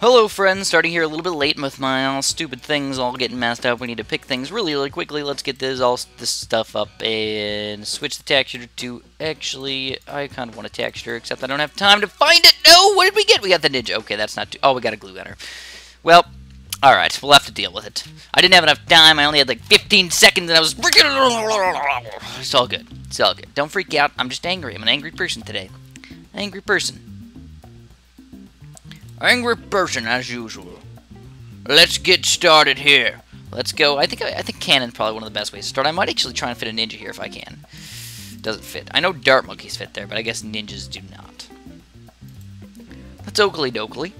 Hello friends, starting here a little bit late with my all stupid things all getting messed up. We need to pick things really, really quickly. Let's get this all this stuff up and switch the tack shooter to... Actually, I kind of want a tack shooter, except I don't have time to find it. No, what did we get? We got the ninja. Okay, that's not too... Oh, we got a glue gunner. Well, alright, we'll have to deal with it. I didn't have enough time. I only had like 15 seconds and I was... It's all good. It's all good. Don't freak out. I'm just angry. I'm an angry person today. Angry person. Angry person as usual. Let's get started here. Let's go. I think I think cannon's probably one of the best ways to start. I might actually try and fit a ninja here if I can. Doesn't fit. I know dart monkeys fit there, but I guess ninjas do not. That's oakley dokley.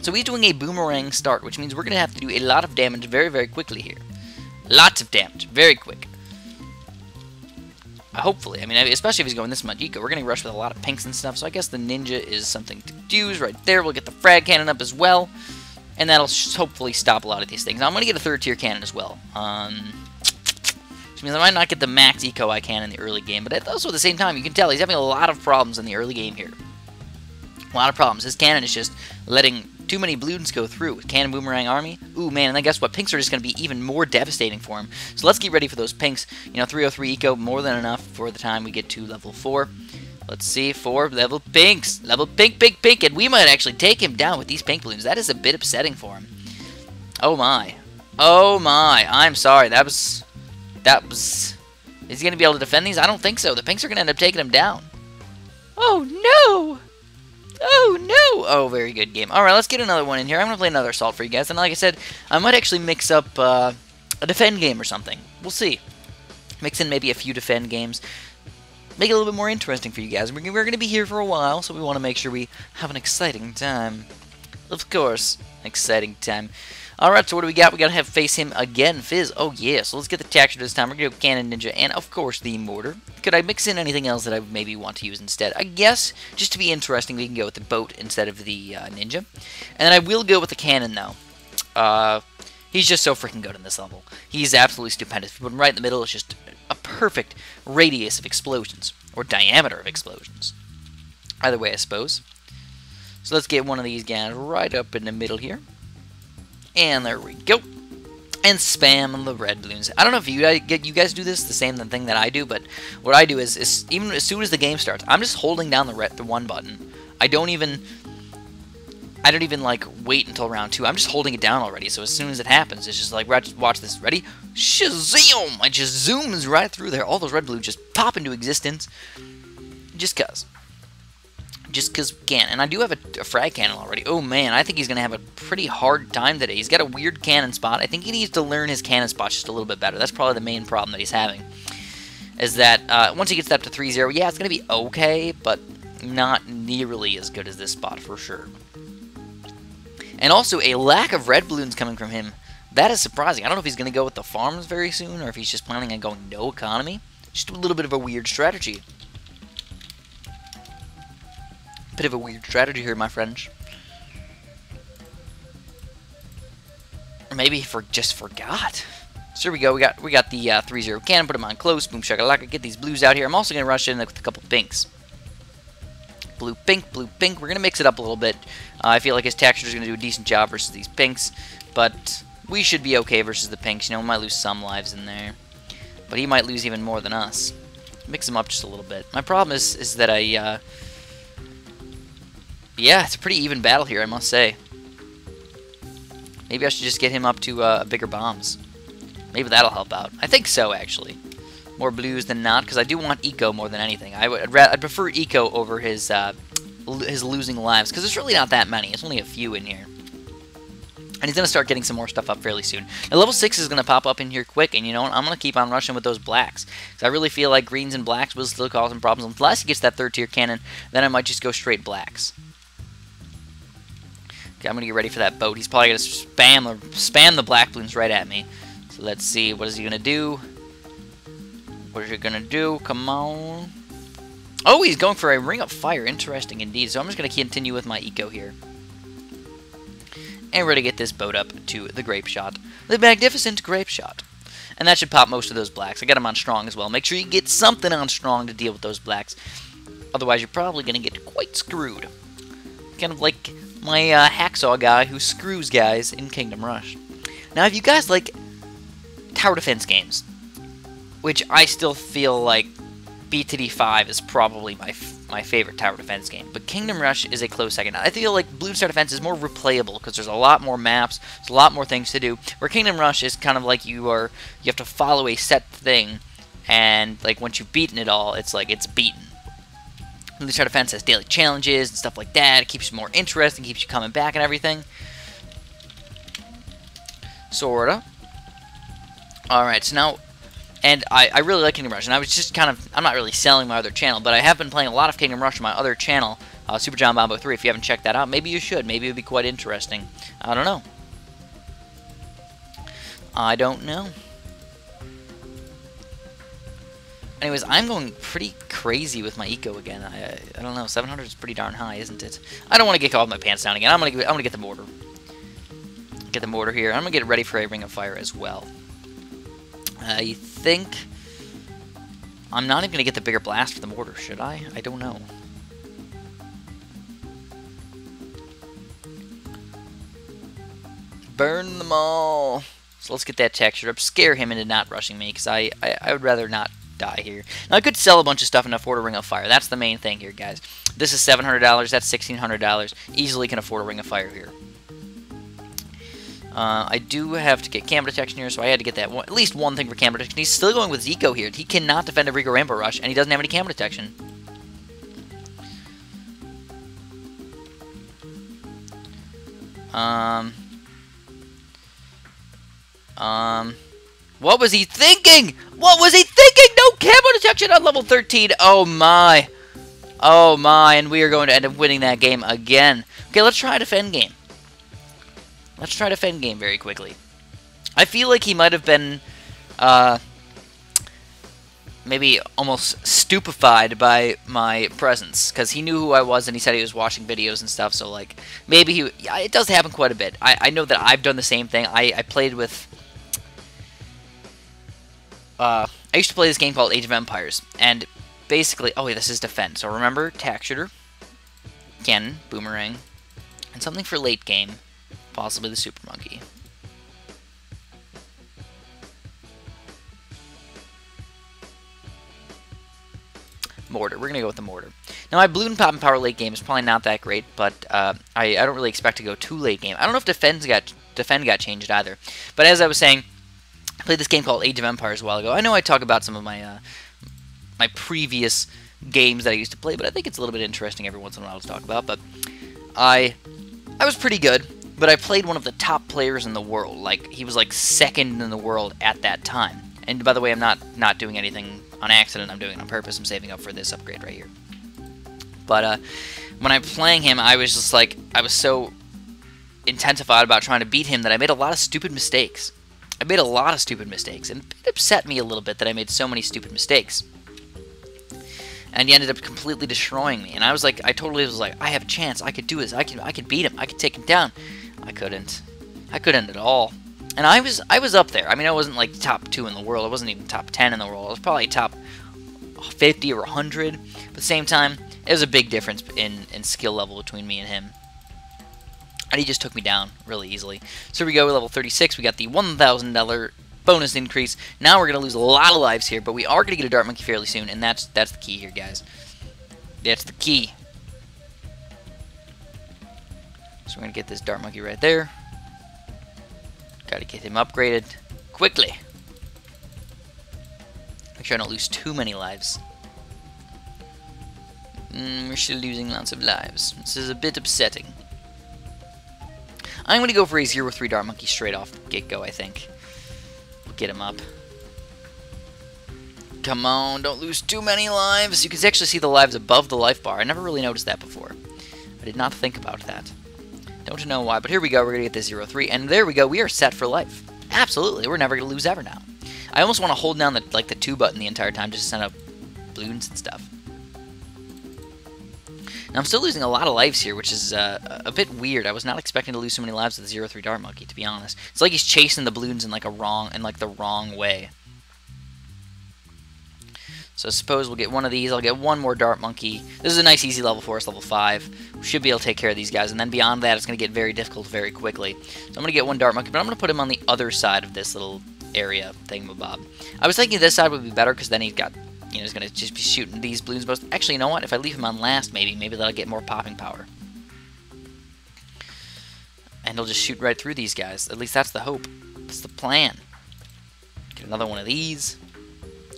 So he's doing a boomerang start, which means we're going to have to do a lot of damage very, very quickly here. Lots of damage. Very quick. Hopefully. I mean, especially if he's going this much eco. We're going to rush with a lot of pinks and stuff, so I guess the ninja is something to use right there. We'll get the frag cannon up as well, and that'll hopefully stop a lot of these things. Now, I'm going to get a third tier cannon as well. Um, which means I might not get the max eco I can in the early game, but also at the same time, you can tell he's having a lot of problems in the early game here. A lot of problems. His cannon is just letting too many balloons go through. Cannon Boomerang Army. Ooh, man, and then guess what? Pinks are just going to be even more devastating for him. So let's get ready for those pinks. You know, 303 eco, more than enough for the time we get to level 4. Let's see, 4 level pinks. Level pink, pink, pink, and we might actually take him down with these pink balloons. That is a bit upsetting for him. Oh, my. Oh, my. I'm sorry. That was... That was... Is he going to be able to defend these? I don't think so. The pinks are going to end up taking him down. Oh, no! Oh, no! Oh, very good game. Alright, let's get another one in here. I'm going to play another Assault for you guys. And like I said, I might actually mix up uh, a defend game or something. We'll see. Mix in maybe a few defend games. Make it a little bit more interesting for you guys. We're, we're going to be here for a while, so we want to make sure we have an exciting time. Of course, exciting time. Alright, so what do we got? We gotta have face him again. Fizz. Oh, yeah. So let's get the tack shooter this time. We're gonna go Cannon Ninja and, of course, the Mortar. Could I mix in anything else that I maybe want to use instead? I guess, just to be interesting, we can go with the Boat instead of the uh, Ninja. And then I will go with the Cannon, though. Uh, he's just so freaking good in this level. He's absolutely stupendous. If you put him right in the middle, it's just a perfect radius of explosions. Or diameter of explosions. Either way, I suppose. So let's get one of these guys right up in the middle here. And there we go. And spam the red balloons. I don't know if you guys, you guys do this, the same thing that I do, but what I do is, is even as soon as the game starts, I'm just holding down the red, the one button. I don't even, I don't even like wait until round two. I'm just holding it down already. So as soon as it happens, it's just like watch this. Ready? Shazam! It just zooms right through there. All those red balloons just pop into existence, just cause just because we can. And I do have a, a, frag cannon already. Oh man, I think he's going to have a pretty hard time today. He's got a weird cannon spot. I think he needs to learn his cannon spot just a little bit better. That's probably the main problem that he's having. Is that uh, once he gets up to 3-0, yeah, it's going to be okay, but not nearly as good as this spot for sure. And also a lack of red balloons coming from him. That is surprising. I don't know if he's going to go with the farms very soon or if he's just planning on going no economy. Just a little bit of a weird strategy. Bit of a weird strategy here, my friends. Maybe for just forgot. So here we go. We got we got the uh, 3-0 cannon. Put them on close. Boom shakalaka. Get these blues out here. I'm also going to rush in with a couple pinks. Blue, pink, blue, pink. We're going to mix it up a little bit. Uh, I feel like his tack shooter is going to do a decent job versus these pinks. But we should be okay versus the pinks. You know, we might lose some lives in there. But he might lose even more than us. Mix them up just a little bit. My problem is, is that I... Uh, yeah, it's a pretty even battle here, I must say. Maybe I should just get him up to uh, bigger bombs. Maybe that'll help out. I think so, actually. More blues than not, because I do want Eco more than anything. I would, I'd, I'd prefer Eco over his uh, his losing lives, because there's really not that many. It's only a few in here. And he's going to start getting some more stuff up fairly soon. Now, level 6 is going to pop up in here quick, and you know what? I'm going to keep on rushing with those blacks. Because I really feel like greens and blacks will still cause some problems. Unless he gets that third tier cannon, then I might just go straight blacks. I'm gonna get ready for that boat. He's probably gonna spam spam the black balloons right at me. So let's see. What is he gonna do? What is he gonna do? Come on. Oh, he's going for a ring of fire. Interesting indeed. So I'm just gonna continue with my eco here. And we're gonna get this boat up to the grape shot. The magnificent grape shot. And that should pop most of those blacks. I got them on strong as well. Make sure you get something on strong to deal with those blacks. Otherwise, you're probably going to get quite screwed. Kind of like my uh, hacksaw guy who screws guys in Kingdom Rush. Now, if you guys like tower defense games, which I still feel like BTD5 is probably my my favorite tower defense game, but Kingdom Rush is a close second. I feel like Bloons Tower Defense is more replayable because there's a lot more maps, there's a lot more things to do. Where Kingdom Rush is kind of like you are you have to follow a set thing, and like once you've beaten it all, it's like it's beaten. Star Defense has daily challenges and stuff like that. It keeps you more interesting, keeps you coming back and everything. Sorta. Alright, so now and I, I really like Kingdom Rush, and I was just kind of, I'm not really selling my other channel, but I have been playing a lot of Kingdom Rush on my other channel, uh, Superjombombo 3. If you haven't checked that out, maybe you should. Maybe it would be quite interesting. I don't know. I don't know. Anyways, I'm going pretty crazy with my eco again. I, I don't know, 700 is pretty darn high, isn't it? I don't want to get with my pants down again. I'm gonna I'm gonna get the mortar. Get the mortar here. I'm gonna get ready for a ring of fire as well. I think... I'm not even to get the bigger blast for the mortar, should I? I don't know. Burn them all! So let's get that tack shooter up. Scare him into not rushing me, because I, I, I would rather not die here. Now, I could sell a bunch of stuff and afford a Ring of Fire. That's the main thing here, guys. This is $700. That's $1,600. Easily can afford a Ring of Fire here. Uh, I do have to get camo detection here, so I had to get that one, at least one thing for camo detection. He's still going with Zico here. He cannot defend a Regrow Rainbow Rush, and he doesn't have any camera detection. Um. Um. What was he thinking? What was he thinking? No camo detection on level 13. Oh my. Oh my, and we are going to end up winning that game again. Okay, let's try defend game. Let's try defend game very quickly. I feel like he might have been, uh, maybe almost stupefied by my presence because he knew who I was and he said he was watching videos and stuff. So like maybe he, yeah, it does happen quite a bit. I, I know that I've done the same thing. I, I played with, uh, I used to play this game called Age of Empires and basically, oh wait, this is defense. So remember, tack shooter, cannon, boomerang, and something for late game. Possibly the Super Monkey. Mortar. We're going to go with the Mortar. Now, my Balloon Pop and Power late game is probably not that great, but uh, I, I don't really expect to go too late game. I don't know if Defend got, Defend got changed either. But as I was saying, I played this game called Age of Empires a while ago. I know I talk about some of my uh, my previous games that I used to play, but I think it's a little bit interesting every once in a while to talk about. But I I was pretty good but I played one of the top players in the world. Like he was like second in the world at that time. And by the way, I'm not not doing anything on accident. I'm doing it on purpose. I'm saving up for this upgrade right here. But uh, when I'm playing him, I was just like I was so intensified about trying to beat him that I made a lot of stupid mistakes. I made a lot of stupid mistakes, and it upset me a little bit that I made so many stupid mistakes and he ended up completely destroying me. And I was like, I totally was like, I have a chance. I could do this. I can, I could beat him. I could take him down. I couldn't. I couldn't at all. And I was, I was up there. I mean, I wasn't like top two in the world. I wasn't even top ten in the world. I was probably top 50 or 100. But at the same time, it was a big difference in, in skill level between me and him. And he just took me down really easily. So here we go, level 36. We got the $1,000 bonus increase. Now we're going to lose a lot of lives here, but we are going to get a Dart Monkey fairly soon, and that's that's the key here, guys. That's the key. So we're going to get this Dart Monkey right there. Got to get him upgraded quickly. Make sure I don't lose too many lives. Mm, we're still losing lots of lives. This is a bit upsetting. I'm going to go for a 0-3 Dart Monkey straight off get-go, I think. We'll get him up. Come on, don't lose too many lives. You can actually see the lives above the life bar. I never really noticed that before. I did not think about that. Don't know why, but here we go. We're going to get the 0-3, and there we go. We are set for life. Absolutely. We're never going to lose ever now. I almost want to hold down the like the 2 button the entire time just to send up balloons and stuff. Now, I'm still losing a lot of lives here, which is uh, a bit weird. I was not expecting to lose so many lives with the 0-3 Dart Monkey, to be honest. It's like he's chasing the balloons in like a wrong in like the wrong way. So I suppose we'll get one of these. I'll get one more Dart Monkey. This is a nice easy level for us, level 5. We should be able to take care of these guys. And then beyond that, it's going to get very difficult very quickly. So I'm going to get one Dart Monkey, but I'm going to put him on the other side of this little area thingamabob. I was thinking this side would be better because then he's got, you know, he's going to just be shooting these balloons most. Actually, you know what? If I leave him on last, maybe, maybe that'll get more popping power. And he'll just shoot right through these guys. At least that's the hope. That's the plan. Get another one of these.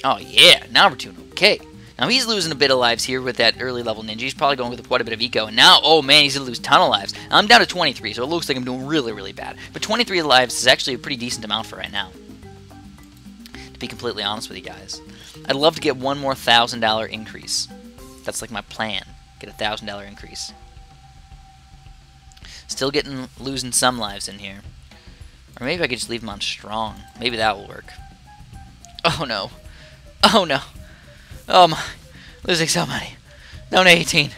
Oh, yeah. Now we're doing okay. Now he's losing a bit of lives here with that early level ninja. He's probably going with quite a bit of eco. And now, oh man, he's going to lose a ton of lives. I'm down to 23, so it looks like I'm doing really, really bad. But 23 lives is actually a pretty decent amount for right now. To be completely honest with you guys. I'd love to get one more $1,000 increase. That's like my plan. Get a $1,000 increase. Still getting losing some lives in here. Or maybe I could just leave them on strong. Maybe that will work. Oh no. Oh no. Oh my. Losing so many. To 18.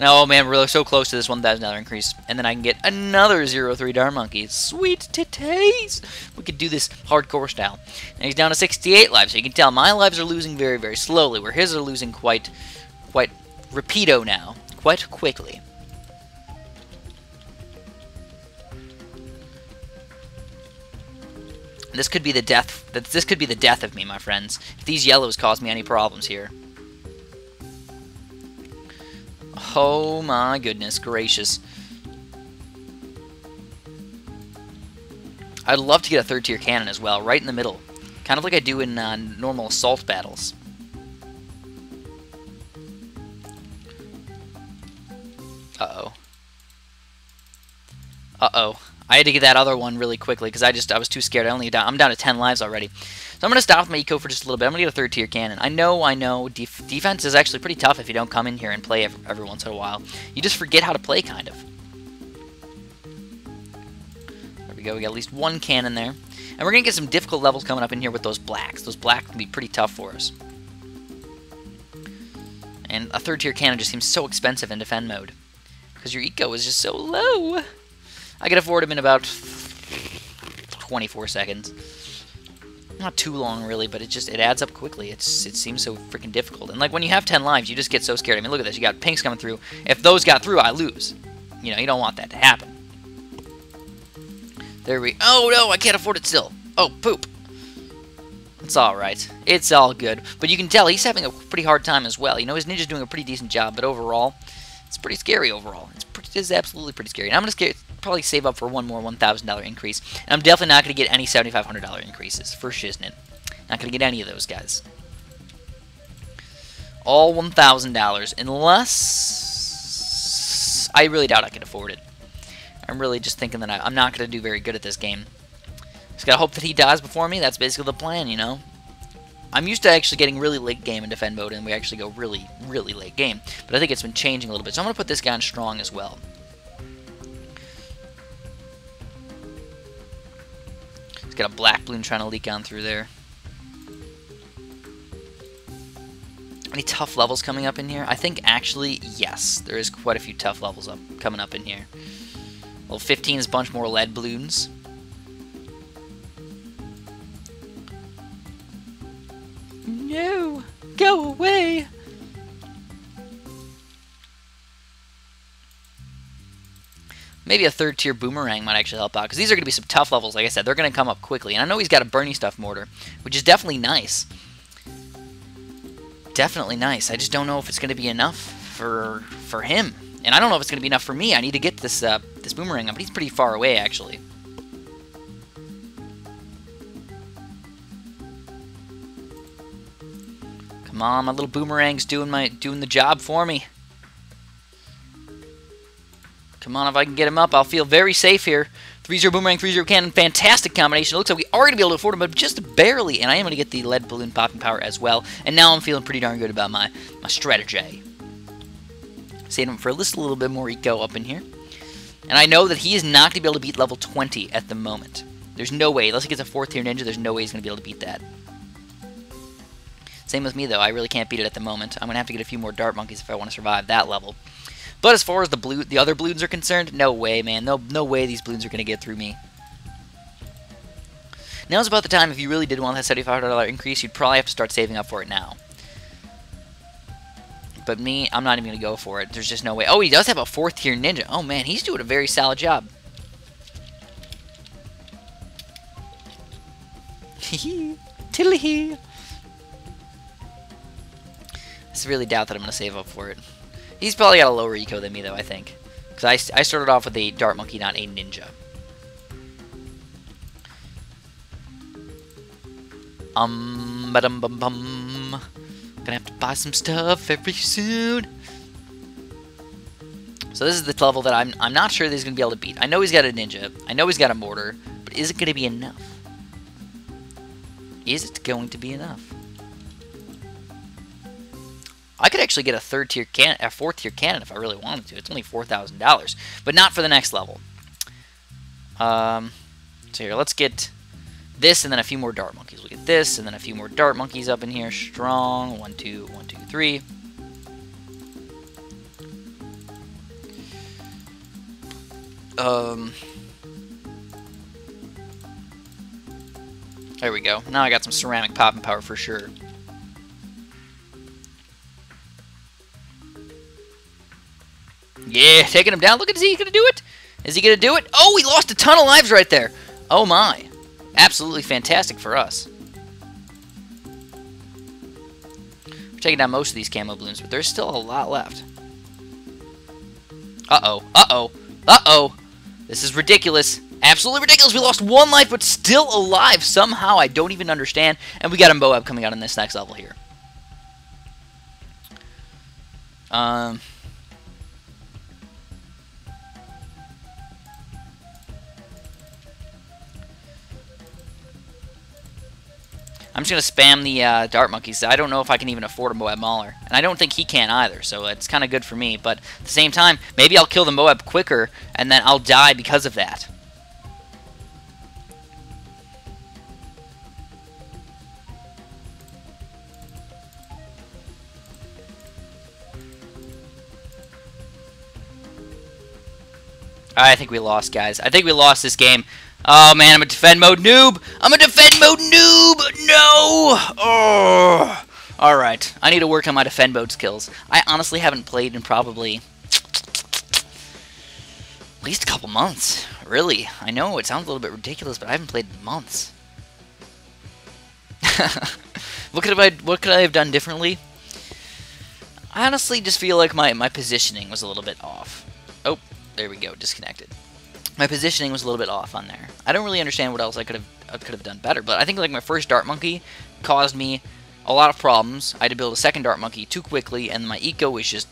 And oh man, we're so close to this $1,000 increase. And then I can get another 03 Dart Monkey. Sweet titties! We could do this hardcore style. And he's down to 68 lives. So you can tell my lives are losing very, very slowly, where his are losing quite, quite rapido now. Quite quickly. This could be the death. This could be the death of me, my friends. If these yellows cause me any problems here. Oh my goodness gracious. I'd love to get a third tier cannon as well, right in the middle. Kind of like I do in uh, normal assault battles. Uh-oh. Uh-oh. I had to get that other one really quickly because I just I was too scared. I only down, I'm down to 10 lives already. So I'm going to stop with my eco for just a little bit. I'm going to get a third tier cannon. I know, I know, def defense is actually pretty tough if you don't come in here and play every, every once in a while. You just forget how to play, kind of. There we go. We got at least one cannon there. And we're going to get some difficult levels coming up in here with those blacks. Those blacks can be pretty tough for us. And a third tier cannon just seems so expensive in defend mode. Because your eco is just so low. I can afford him in about 24 seconds. Not too long, really, but it just it adds up quickly. It's It seems so freaking difficult. And, like, when you have 10 lives, you just get so scared. I mean, look at this. You got pinks coming through. If those got through, I lose. You know, you don't want that to happen. There we... Oh, no, I can't afford it still. Oh, poop. It's alright. It's all good. But you can tell he's having a pretty hard time as well. You know, his ninja's doing a pretty decent job, but overall, it's pretty scary overall. It's, pretty, it's absolutely pretty scary. And I'm going to probably save up for one more $1,000 increase. And I'm definitely not going to get any $7,500 increases for Shiznit. Not going to get any of those guys. All $1,000, unless... I really doubt I can afford it. I'm really just thinking that I, am not going to do very good at this game. Just got to hope that he dies before me. That's basically the plan, you know? I'm used to actually getting really late game in defend mode, and we actually go really, really late game. But I think it's been changing a little bit. So I'm going to put this guy on strong as well. Got a black balloon trying to leak on through there. Any tough levels coming up in here? I think actually, yes. There is quite a few tough levels up coming up in here. Well, 15 is a bunch more lead balloons. No! Go away! Maybe a third tier boomerang might actually help out because these are going to be some tough levels. Like I said, they're going to come up quickly. And I know he's got a Burny Stuff mortar, which is definitely nice. Definitely nice. I just don't know if it's going to be enough for for him. And I don't know if it's going to be enough for me. I need to get this uh, this boomerang up. But he's pretty far away, actually. Come on, my little boomerang's doing my doing the job for me. Come on, if I can get him up, I'll feel very safe here. 3-0 Boomerang, 3-0 Cannon, fantastic combination. It looks like we are going to be able to afford him, but just barely. And I am going to get the lead balloon popping power as well. And now I'm feeling pretty darn good about my, my strategy. Saving him for just a little bit more eco up in here. And I know that he is not going to be able to beat level 20 at the moment. There's no way. Unless he gets a 4th tier ninja, there's no way he's going to be able to beat that. Same with me, though. I really can't beat it at the moment. I'm going to have to get a few more Dart Monkeys if I want to survive that level. But as far as the blue, the other balloons are concerned, no way, man. No, no way these balloons are going to get through me. Now's about the time if you really did want that $75 increase, you'd probably have to start saving up for it now. But me, I'm not even going to go for it. There's just no way. Oh, he does have a fourth tier ninja. Oh, man, he's doing a very solid job. Hee hee. I really doubt that I'm going to save up for it. He's probably got a lower eco than me, though, I think. Because I, I started off with a Dart Monkey, not a Ninja. Um, ba dum bum bum. Gonna have to buy some stuff very soon. So this is the level that I'm, I'm not sure that he's going to be able to beat. I know he's got a ninja. I know he's got a mortar. But is it going to be enough? Is it going to be enough? I could actually get a third tier cannon, a fourth tier cannon if I really wanted to. It's only four thousand dollars, but not for the next level. Um, so here, let's get this and then a few more dart monkeys. We'll get this and then a few more dart monkeys up in here. Strong. One, two, one, two, three. Um. There we go. Now I got some ceramic popping power for sure. Yeah, taking him down. Look at, is he going to do it? Is he to do it? Oh, he lost a ton of lives right there. Oh, my. Absolutely fantastic for us. We're taking down most of these camo balloons, but there's still a lot left. Uh-oh. Uh-oh. Uh-oh. This is ridiculous. Absolutely ridiculous. We lost one life, but still alive somehow. I don't even understand. And we got a Moab coming out in this next level here. Um... I'm just going to spam the uh, Dart Monkeys. I don't know if I can even afford a Moab Mauler. And I don't think he can either, so it's kind of good for me. But at the same time, maybe I'll kill the Moab quicker, and then I'll die because of that. I think we lost, guys. I think we lost this game. Oh man, I'm a defend mode noob. I'm a defend mode noob. No. Oh. All right. I need to work on my defend mode skills. I honestly haven't played in probably at least a couple months. Really. I know it sounds a little bit ridiculous, but I haven't played in months. what could I what could I have done differently? I honestly just feel like my my positioning was a little bit off. Oh, there we go, disconnected my positioning was a little bit off on there. I don't really understand what else I could have could have done better, but I think like my first Dart Monkey caused me a lot of problems. I had to build a second Dart Monkey too quickly, and my eco was just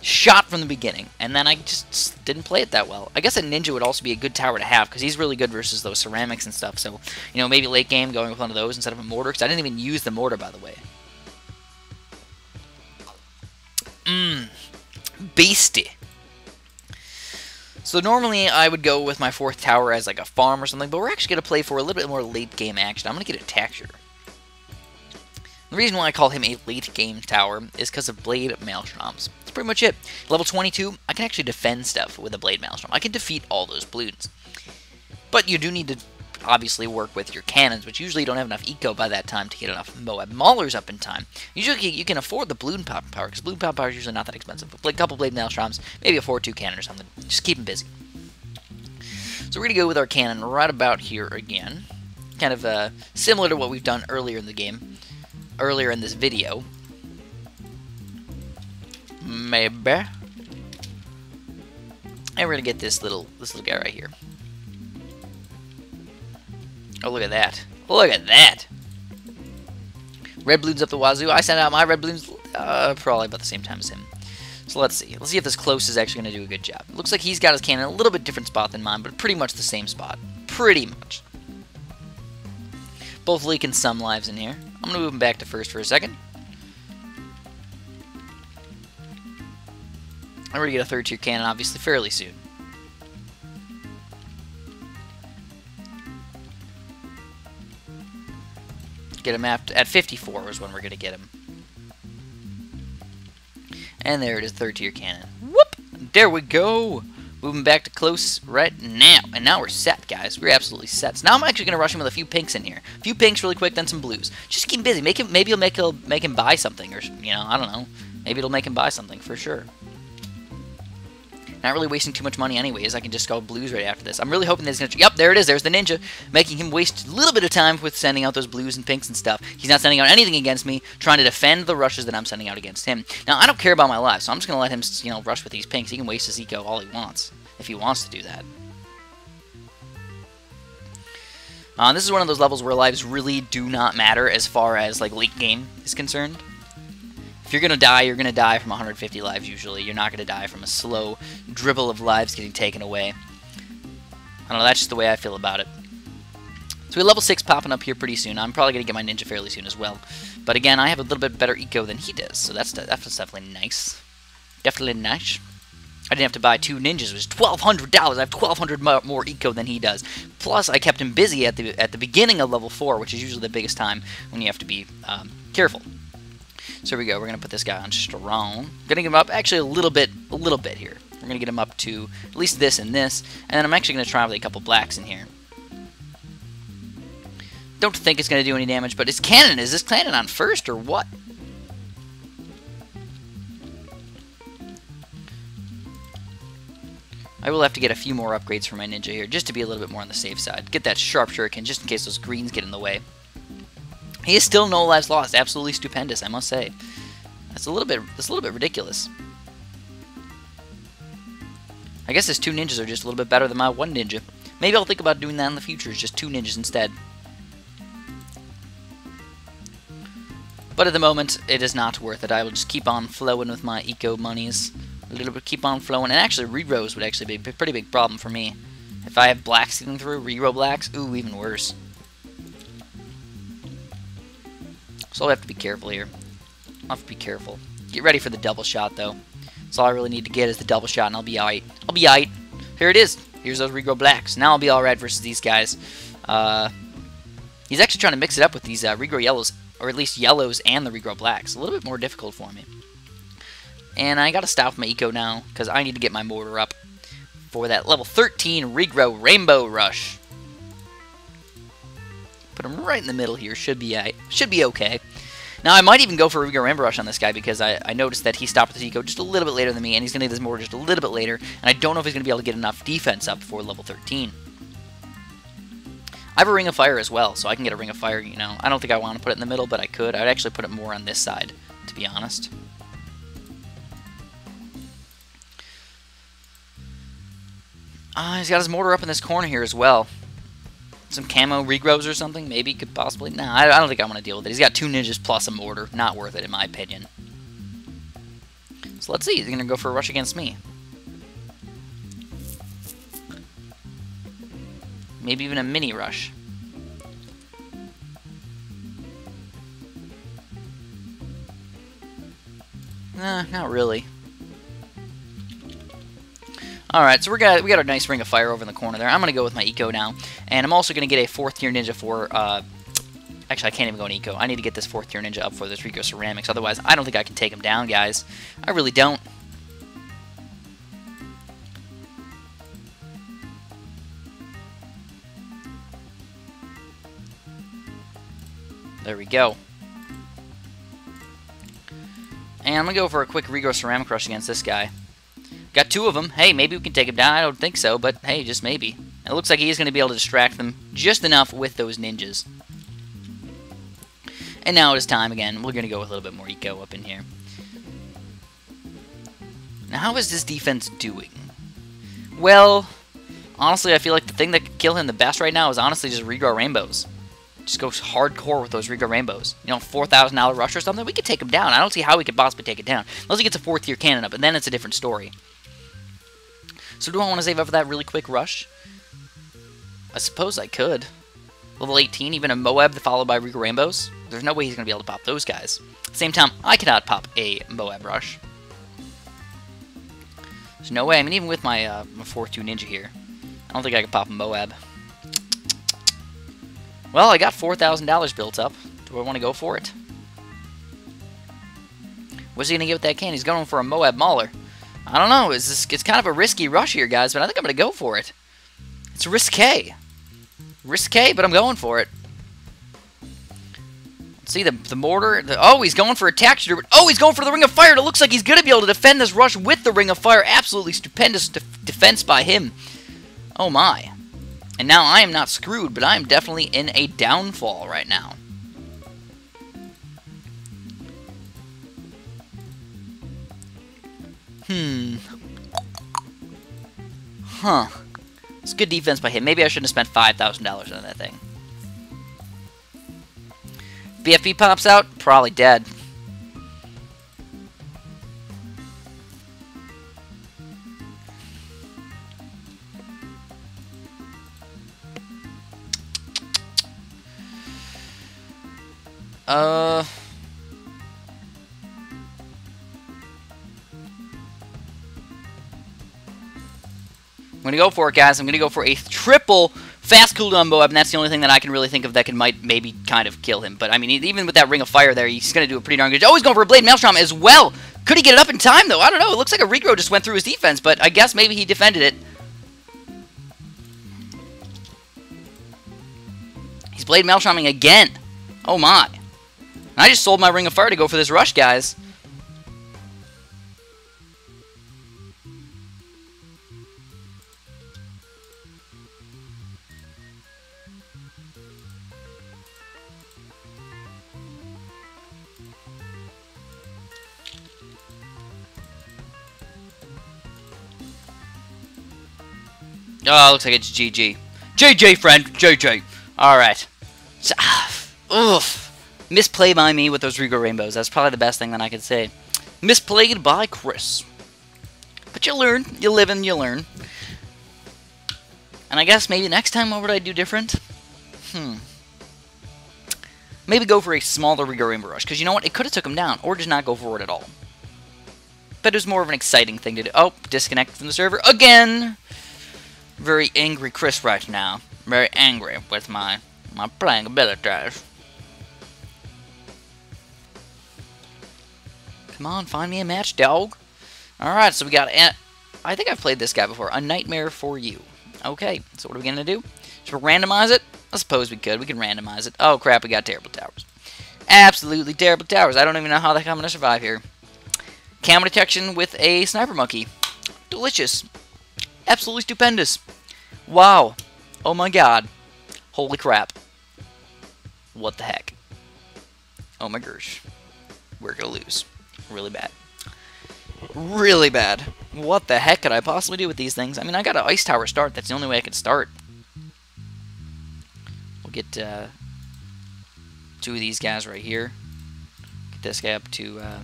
shot from the beginning, and then I just didn't play it that well. I guess a Ninja would also be a good tower to have, because he's really good versus those ceramics and stuff, so, you know, maybe late game going with one of those instead of a mortar, because I didn't even use the mortar, by the way. Mmm. Beastie. So normally I would go with my fourth tower as like a farm or something, but we're actually going to play for a little bit more late game action. I'm going to get a Tack Shooter. The reason why I call him a late game tower is because of Blade Maelstroms. That's pretty much it. Level 22, I can actually defend stuff with a Blade Maelstrom. I can defeat all those balloons. But you do need to obviously work with your cannons, which usually don't have enough eco by that time to get enough Moab Maulers up in time. Usually you can afford the balloon pop power, because balloon power is usually not that expensive. But a couple Blade Maelstroms, maybe a 4-2 cannon or something. Just keep them busy. So we're going to go with our cannon right about here again. Kind of uh, similar to what we've done earlier in the game. Earlier in this video. Maybe. And we're going to get this little, this little guy right here. Oh, look at that. Look at that. Red balloons up the wazoo. I sent out my red balloons uh, probably about the same time as him. So let's see. Let's see if this close is actually going to do a good job. Looks like he's got his cannon a little bit different spot than mine, but pretty much the same spot. Pretty much. Both leaking some lives in here. I'm going to move him back to first for a second. I'm going to get a third tier cannon, obviously, fairly soon. Get him at, at 54 is when we're going to get him. And there it is, third tier cannon. Whoop! There we go! Moving back to close right now. And now we're set, guys. We're absolutely set. So now I'm actually going to rush him with a few pinks in here. A few pinks really quick, then some blues. Just keep him busy. Make him, maybe you'll make, he'll make him buy something or, you know, I don't know. Maybe it'll make him buy something, for sure. Not really wasting too much money anyways. I can just go blues right after this. I'm really hoping to... Yep, there it is. There's the ninja. Making him waste a little bit of time with sending out those blues and pinks and stuff. He's not sending out anything against me, trying to defend the rushes that I'm sending out against him. Now, I don't care about my life, so I'm just going to let him, you know, rush with these pinks. He can waste his eco all he wants, if he wants to do that. Uh, this is one of those levels where lives really do not matter as far as like late game is concerned. If you're going to die, you're going to die from 150 lives usually. You're not going to die from a slow dribble of lives getting taken away. I don't know, that's just the way I feel about it. So we have level 6 popping up here pretty soon. I'm probably going to get my ninja fairly soon as well. But again, I have a little bit better eco than he does, so that's, that's definitely nice. Definitely nice. I didn't have to buy two ninjas. It was $1,200. I have 1200 more eco than he does. Plus, I kept him busy at the at the beginning of level 4, which is usually the biggest time when you have to be um, careful. So here we go. We're going to put this guy on strong. Going to get him up actually a little bit, a little bit here. We're going to get him up to at least this and this. And then I'm actually going to try with a couple blacks in here. Don't think it's going to do any damage, but it's cannon. Is this cannon on first or what? I will have to get a few more upgrades for my ninja here, just to be a little bit more on the safe side. Get that sharp shuriken, just in case those greens get in the way. He is still no lives lost. Absolutely stupendous, I must say. That's a little bit. That's a little bit ridiculous. I guess his two ninjas are just a little bit better than my one ninja. Maybe I'll think about doing that in the future. Just two ninjas instead. But at the moment, it is not worth it. I will just keep on flowing with my eco monies. A little bit, keep on flowing. And actually, regrows would actually be a pretty big problem for me. If I have blacks getting through, regrow blacks, ooh, even worse. So I'll have to be careful here. I'll have to be careful. Get ready for the double shot, though. That's all I really need to get is the double shot, and I'll be alright. I'll be alright. Here it is. Here's those Regrow Blacks. Now I'll be alright versus these guys. Uh, he's actually trying to mix it up with these uh, Regrow Yellows, or at least Yellows and the Regrow Blacks. A little bit more difficult for me. And I gotta stop my Eco now, because I need to get my mortar up for that level 13 Regrow Rainbow Rush. Put him right in the middle here. Should be I should be okay. Now, I might even go for a Regrow Rainbow Rush on this guy because I, I noticed that he stopped his eco just a little bit later than me, and he's going to need this mortar just a little bit later, and I don't know if he's going to be able to get enough defense up for level 13. I have a Ring of Fire as well, so I can get a Ring of Fire, you know. I don't think I want to put it in the middle, but I could. I'd actually put it more on this side, to be honest. Uh, he's got his mortar up in this corner here as well some camo regrows or something? Maybe could possibly. Nah, I, I don't think I want to deal with it. He's got two ninjas plus a mortar. Not worth it, in my opinion. So let's see. He's going to go for a rush against me. Maybe even a mini rush. Nah, not really. Alright, so we got we got a nice ring of fire over in the corner there. I'm going to go with my eco now. And I'm also going to get a fourth tier ninja for... Uh, actually, I can't even go in eco. I need to get this fourth tier ninja up for this Regrow Ceramics. Otherwise, I don't think I can take him down, guys. I really don't. There we go. And I'm going to go for a quick Regrow Ceramic Rush against this guy. Got two of them. Hey, maybe we can take him down. I don't think so, but hey, just maybe. It looks like he's going to be able to distract them just enough with those ninjas. And now it is time again. We're going to go with a little bit more eco up in here. Now, how is this defense doing? Well, honestly, I feel like the thing that could kill him the best right now is honestly just regrow rainbows. Just go hardcore with those regrow rainbows. You know, $4,000 rush or something, we could take him down. I don't see how we could possibly take it down. Unless he gets a fourth tier cannon up, and then it's a different story. So do I want to save up for that really quick rush? I suppose I could. Level 18, even a Moab followed by Regrow Rainbows? There's no way he's going to be able to pop those guys. At the same time, I cannot pop a Moab Rush. There's no way. I mean, even with my, uh, my 4-2 Ninja here, I don't think I could pop a Moab. Well, I got $4,000 built up. Do I want to go for it? What's he going to get with that can? He's going for a Moab Mauler. I don't know. It's, this, it's kind of a risky rush here, guys, but I think I'm going to go for it. It's risque. Risque, but I'm going for it. See the the mortar. The, oh, he's going for a shooter, oh, he's going for the ring of fire. It looks like he's gonna be able to defend this rush with the ring of fire. Absolutely stupendous de defense by him. Oh my! And now I am not screwed, but I am definitely in a downfall right now. Hmm. Huh. It's good defense by him. Maybe I shouldn't have spent $5,000 on that thing. BFB pops out, probably dead. Uh... I'm going to go for it, guys. I'm going to go for a triple fast cooldown bow up, and that's the only thing that I can really think of that can might maybe kind of kill him. But, I mean, even with that Ring of Fire there, he's going to do a pretty darn good job. Oh, he's going for a Blade Maelstrom as well. Could he get it up in time, though? I don't know. It looks like a regrow just went through his defense, but I guess maybe he defended it. He's Blade Maelstroming again. Oh, my. I just sold my Ring of Fire to go for this rush, guys. Oh, looks like it's GG. JJ, friend. GG. Alright. So, oof. Misplay by me with those Regrow Rainbows. That's probably the best thing that I could say. Misplayed by Chris. But you learn. You live and you learn. And I guess maybe next time what would I do different? Hmm. Maybe go for a smaller Regrow Rainbow Rush. Because you know what? It could have took him down. Or just not go for it at all. But it was more of an exciting thing to do. Oh, disconnect from the server again very angry Chris right now. Very angry with my my playing abilities. Come on, find me a match, dog. Alright, so we got... I think I've played this guy before. A Nightmare for You. Okay, so what are we going to do? Should we randomize it? I suppose we could. We can randomize it. Oh, crap, we got Terrible Towers. Absolutely terrible towers. I don't even know how they're coming to survive here. Camo detection with a Sniper Monkey. Delicious. Absolutely stupendous. Wow. Oh my god. Holy crap. What the heck? Oh my gosh. We're gonna lose. Really bad. Really bad. What the heck could I possibly do with these things? I mean, I got an ice tower start. That's the only way I could start. We'll get uh, two of these guys right here. Get this guy up to uh,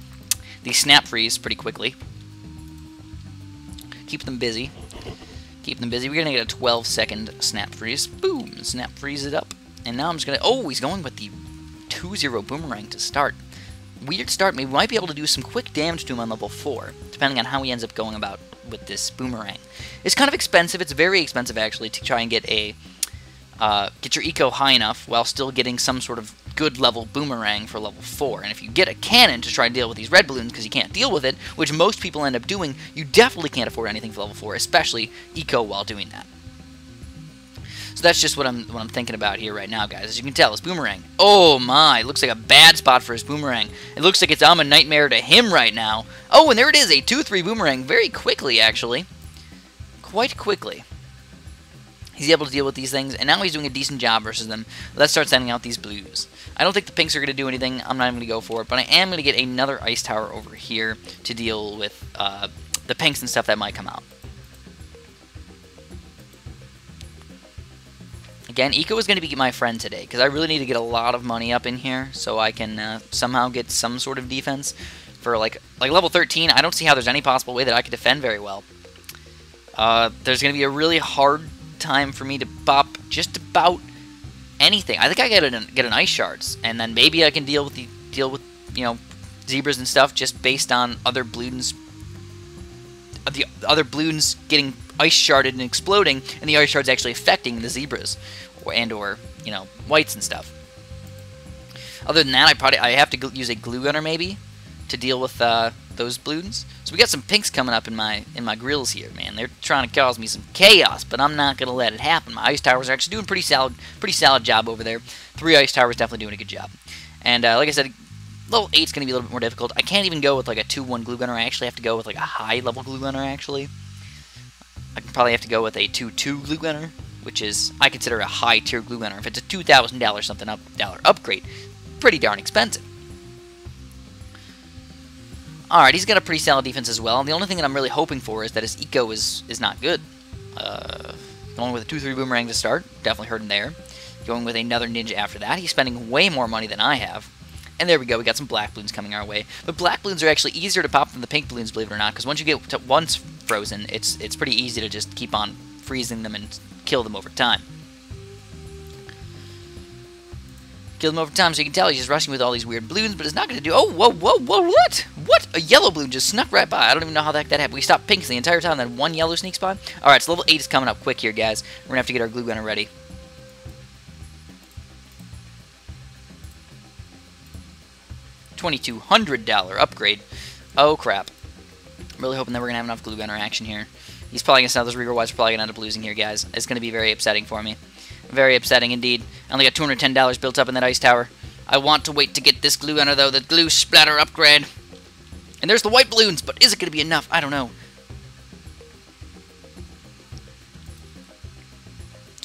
the snap freeze pretty quickly. Keep them busy. Keep them busy. We're going to get a 12 second snap freeze. Boom! Snap freeze it up. And now I'm just going to... Oh, he's going with the 2-0 boomerang to start. Weird start. We might be able to do some quick damage to him on level 4, depending on how he ends up going about with this boomerang. It's kind of expensive. It's very expensive, actually, to try and get a uh, get your eco high enough while still getting some sort of good level boomerang for level 4. And if you get a cannon to try and deal with these red balloons because you can't deal with it, which most people end up doing, you definitely can't afford anything for level 4, especially eco while doing that. So that's just what I'm what I'm thinking about here right now, guys. As you can tell, it's Boomerang. Oh my, looks like a bad spot for his Boomerang. It looks like it's I'm a nightmare to him right now. Oh, and there it is, a 2-3 Boomerang very quickly, actually. Quite quickly. He's able to deal with these things, and now he's doing a decent job versus them. Let's start sending out these blues. I don't think the pinks are going to do anything. I'm not even going to go for it, but I am going to get another ice tower over here to deal with uh, the pinks and stuff that might come out. Again, Eco is going to be my friend today, because I really need to get a lot of money up in here so I can uh, somehow get some sort of defense. For like like level 13, I don't see how there's any possible way that I could defend very well. Uh, there's going to be a really hard time for me to pop just about anything. I think I get an get an ice shards, and then maybe I can deal with the deal with you know zebras and stuff just based on other balloons. The other balloons getting ice sharded and exploding, and the ice shards actually affecting the zebras, or and or you know whites and stuff. Other than that, I probably I have to use a glue gunner maybe to deal with uh, those balloons. So we got some pinks coming up in my in my grills here, man. They're trying to cause me some chaos, but I'm not gonna let it happen. My ice towers are actually doing pretty solid, pretty solid job over there. Three ice towers definitely doing a good job. And uh, like I said, level 8 is going to be a little bit more difficult. I can't even go with like a 2-1 glue gunner. I actually have to go with like a high level glue gunner, actually. I can probably have to go with a 2-2 glue gunner, which is, I consider a high tier glue gunner. If it's a $2,000 something up dollar upgrade, pretty darn expensive. Alright, he's got a pretty solid defense as well. The only thing that I'm really hoping for is that his eco is, is not good. Uh, going with a 2-3 boomerang to start, definitely hurt him there. Going with another ninja after that. He's spending way more money than I have. And there we go, we got some black balloons coming our way. But black balloons are actually easier to pop than the pink balloons, believe it or not, because once you get once frozen, it's it's pretty easy to just keep on freezing them and kill them over time. Kill him over time, so you can tell he's just rushing with all these weird balloons, but it's not going to do... Oh, whoa, whoa, whoa, what? What? A yellow balloon just snuck right by. I don't even know how that, that happened. We stopped pinks the entire time, then one yellow sneaks by. Alright, so level 8 is coming up quick here, guys. We're going to have to get our glue gunner ready. $2,200 upgrade. Oh, crap. I'm really hoping that we're going to have enough glue gunner action here. He's probably going to sell those Regal Wise. Probably going to end up losing here, guys. It's going to be very upsetting for me. Very upsetting indeed. I only got $210 built up in that ice tower. I want to wait to get this glue gunner, though. The glue splatter upgrade. And there's the white balloons, but is it going to be enough? I don't know.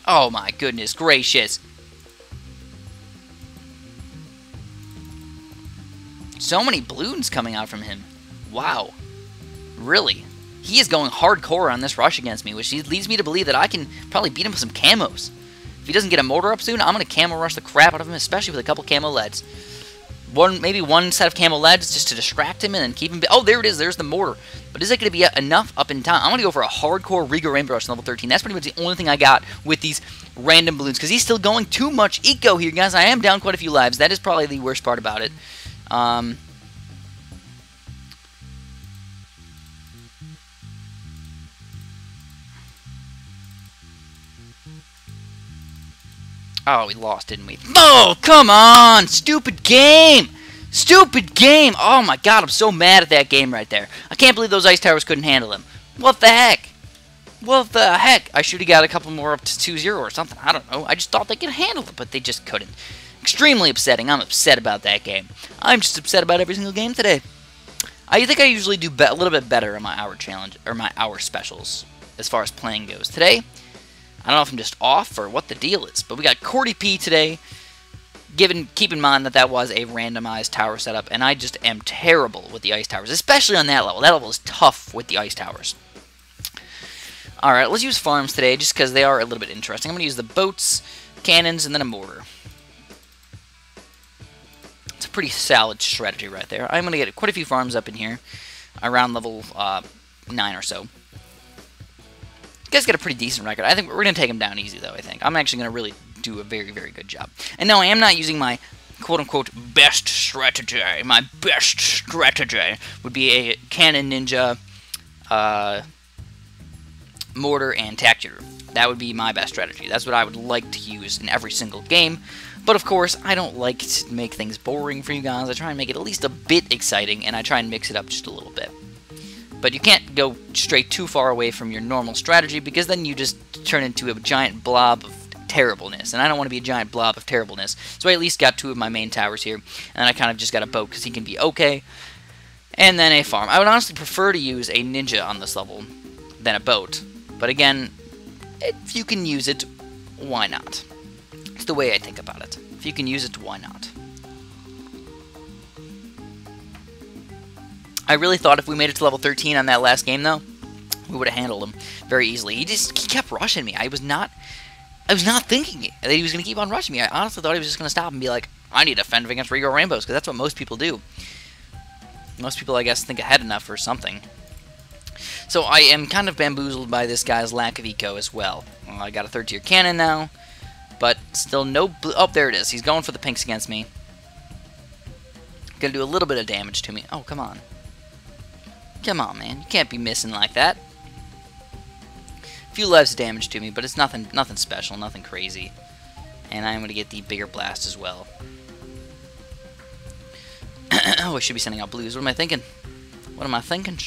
Oh my goodness gracious. So many balloons coming out from him. Wow. Really? He is going hardcore on this rush against me, which leads me to believe that I can probably beat him with some camos. If he doesn't get a mortar up soon, I'm going to camo rush the crap out of him, especially with a couple camo leads. One, maybe one set of camo leads just to distract him and then keep him... Oh, there it is. There's the mortar. But is it going to be enough up in time? I'm going to go for a hardcore Regrow Rainbow level 13. That's pretty much the only thing I got with these random balloons. Because he's still going too much eco here, guys. I am down quite a few lives. That is probably the worst part about it. Um, Oh, we lost, didn't we? Oh, come on! Stupid game! Stupid game! Oh my god, I'm so mad at that game right there. I can't believe those ice towers couldn't handle him. What the heck? What the heck? I should have got a couple more up to 2-0 or something. I don't know. I just thought they could handle it, but they just couldn't. Extremely upsetting. I'm upset about that game. I'm just upset about every single game today. I think I usually do a little bit better in my hour challenge or my hour specials as far as playing goes. Today, I don't know if I'm just off or what the deal is, but we got Cordy P today. Given, keep in mind that that was a randomized tower setup, and I just am terrible with the ice towers, especially on that level. That level is tough with the ice towers. Alright, let's use farms today, just because they are a little bit interesting. I'm going to use the boats, cannons, and then a mortar. It's a pretty solid strategy right there. I'm going to get quite a few farms up in here, around level uh, 9 or so. Guys got a pretty decent record. I think we're going to take him down easy, though, I think. I'm actually going to really do a very, very good job. And no, I am not using my quote-unquote best strategy. My best strategy would be a Cannon Ninja, uh, Mortar, and Tack Shooter. That would be my best strategy. That's what I would like to use in every single game. But of course, I don't like to make things boring for you guys. I try and make it at least a bit exciting, and I try and mix it up just a little bit. But you can't go straight too far away from your normal strategy because then you just turn into a giant blob of terribleness. And I don't want to be a giant blob of terribleness. So I at least got two of my main towers here. And I kind of just got a boat because he can be okay. And then a farm. I would honestly prefer to use a ninja on this level than a boat. But again, if you can use it, why not? It's the way I think about it. If you can use it, why not? I really thought if we made it to level 13 on that last game, though, we would have handled him very easily. He just he kept rushing me. I was not I was not thinking that he was going to keep on rushing me. I honestly thought he was just going to stop and be like, I need to fend against Regrow Rainbows, because that's what most people do. Most people, I guess, think ahead enough or something. So I am kind of bamboozled by this guy's lack of eco as well. well I got a third tier cannon now, but still no blue. Oh, there it is. He's going for the pinks against me. Gonna do a little bit of damage to me. Oh, come on. Come on, man. You can't be missing like that. A few lives of damage to me, but it's nothing nothing special, nothing crazy. And I'm going to get the bigger blast as well. oh, I should be sending out blues. What am I thinking? What am I thinking?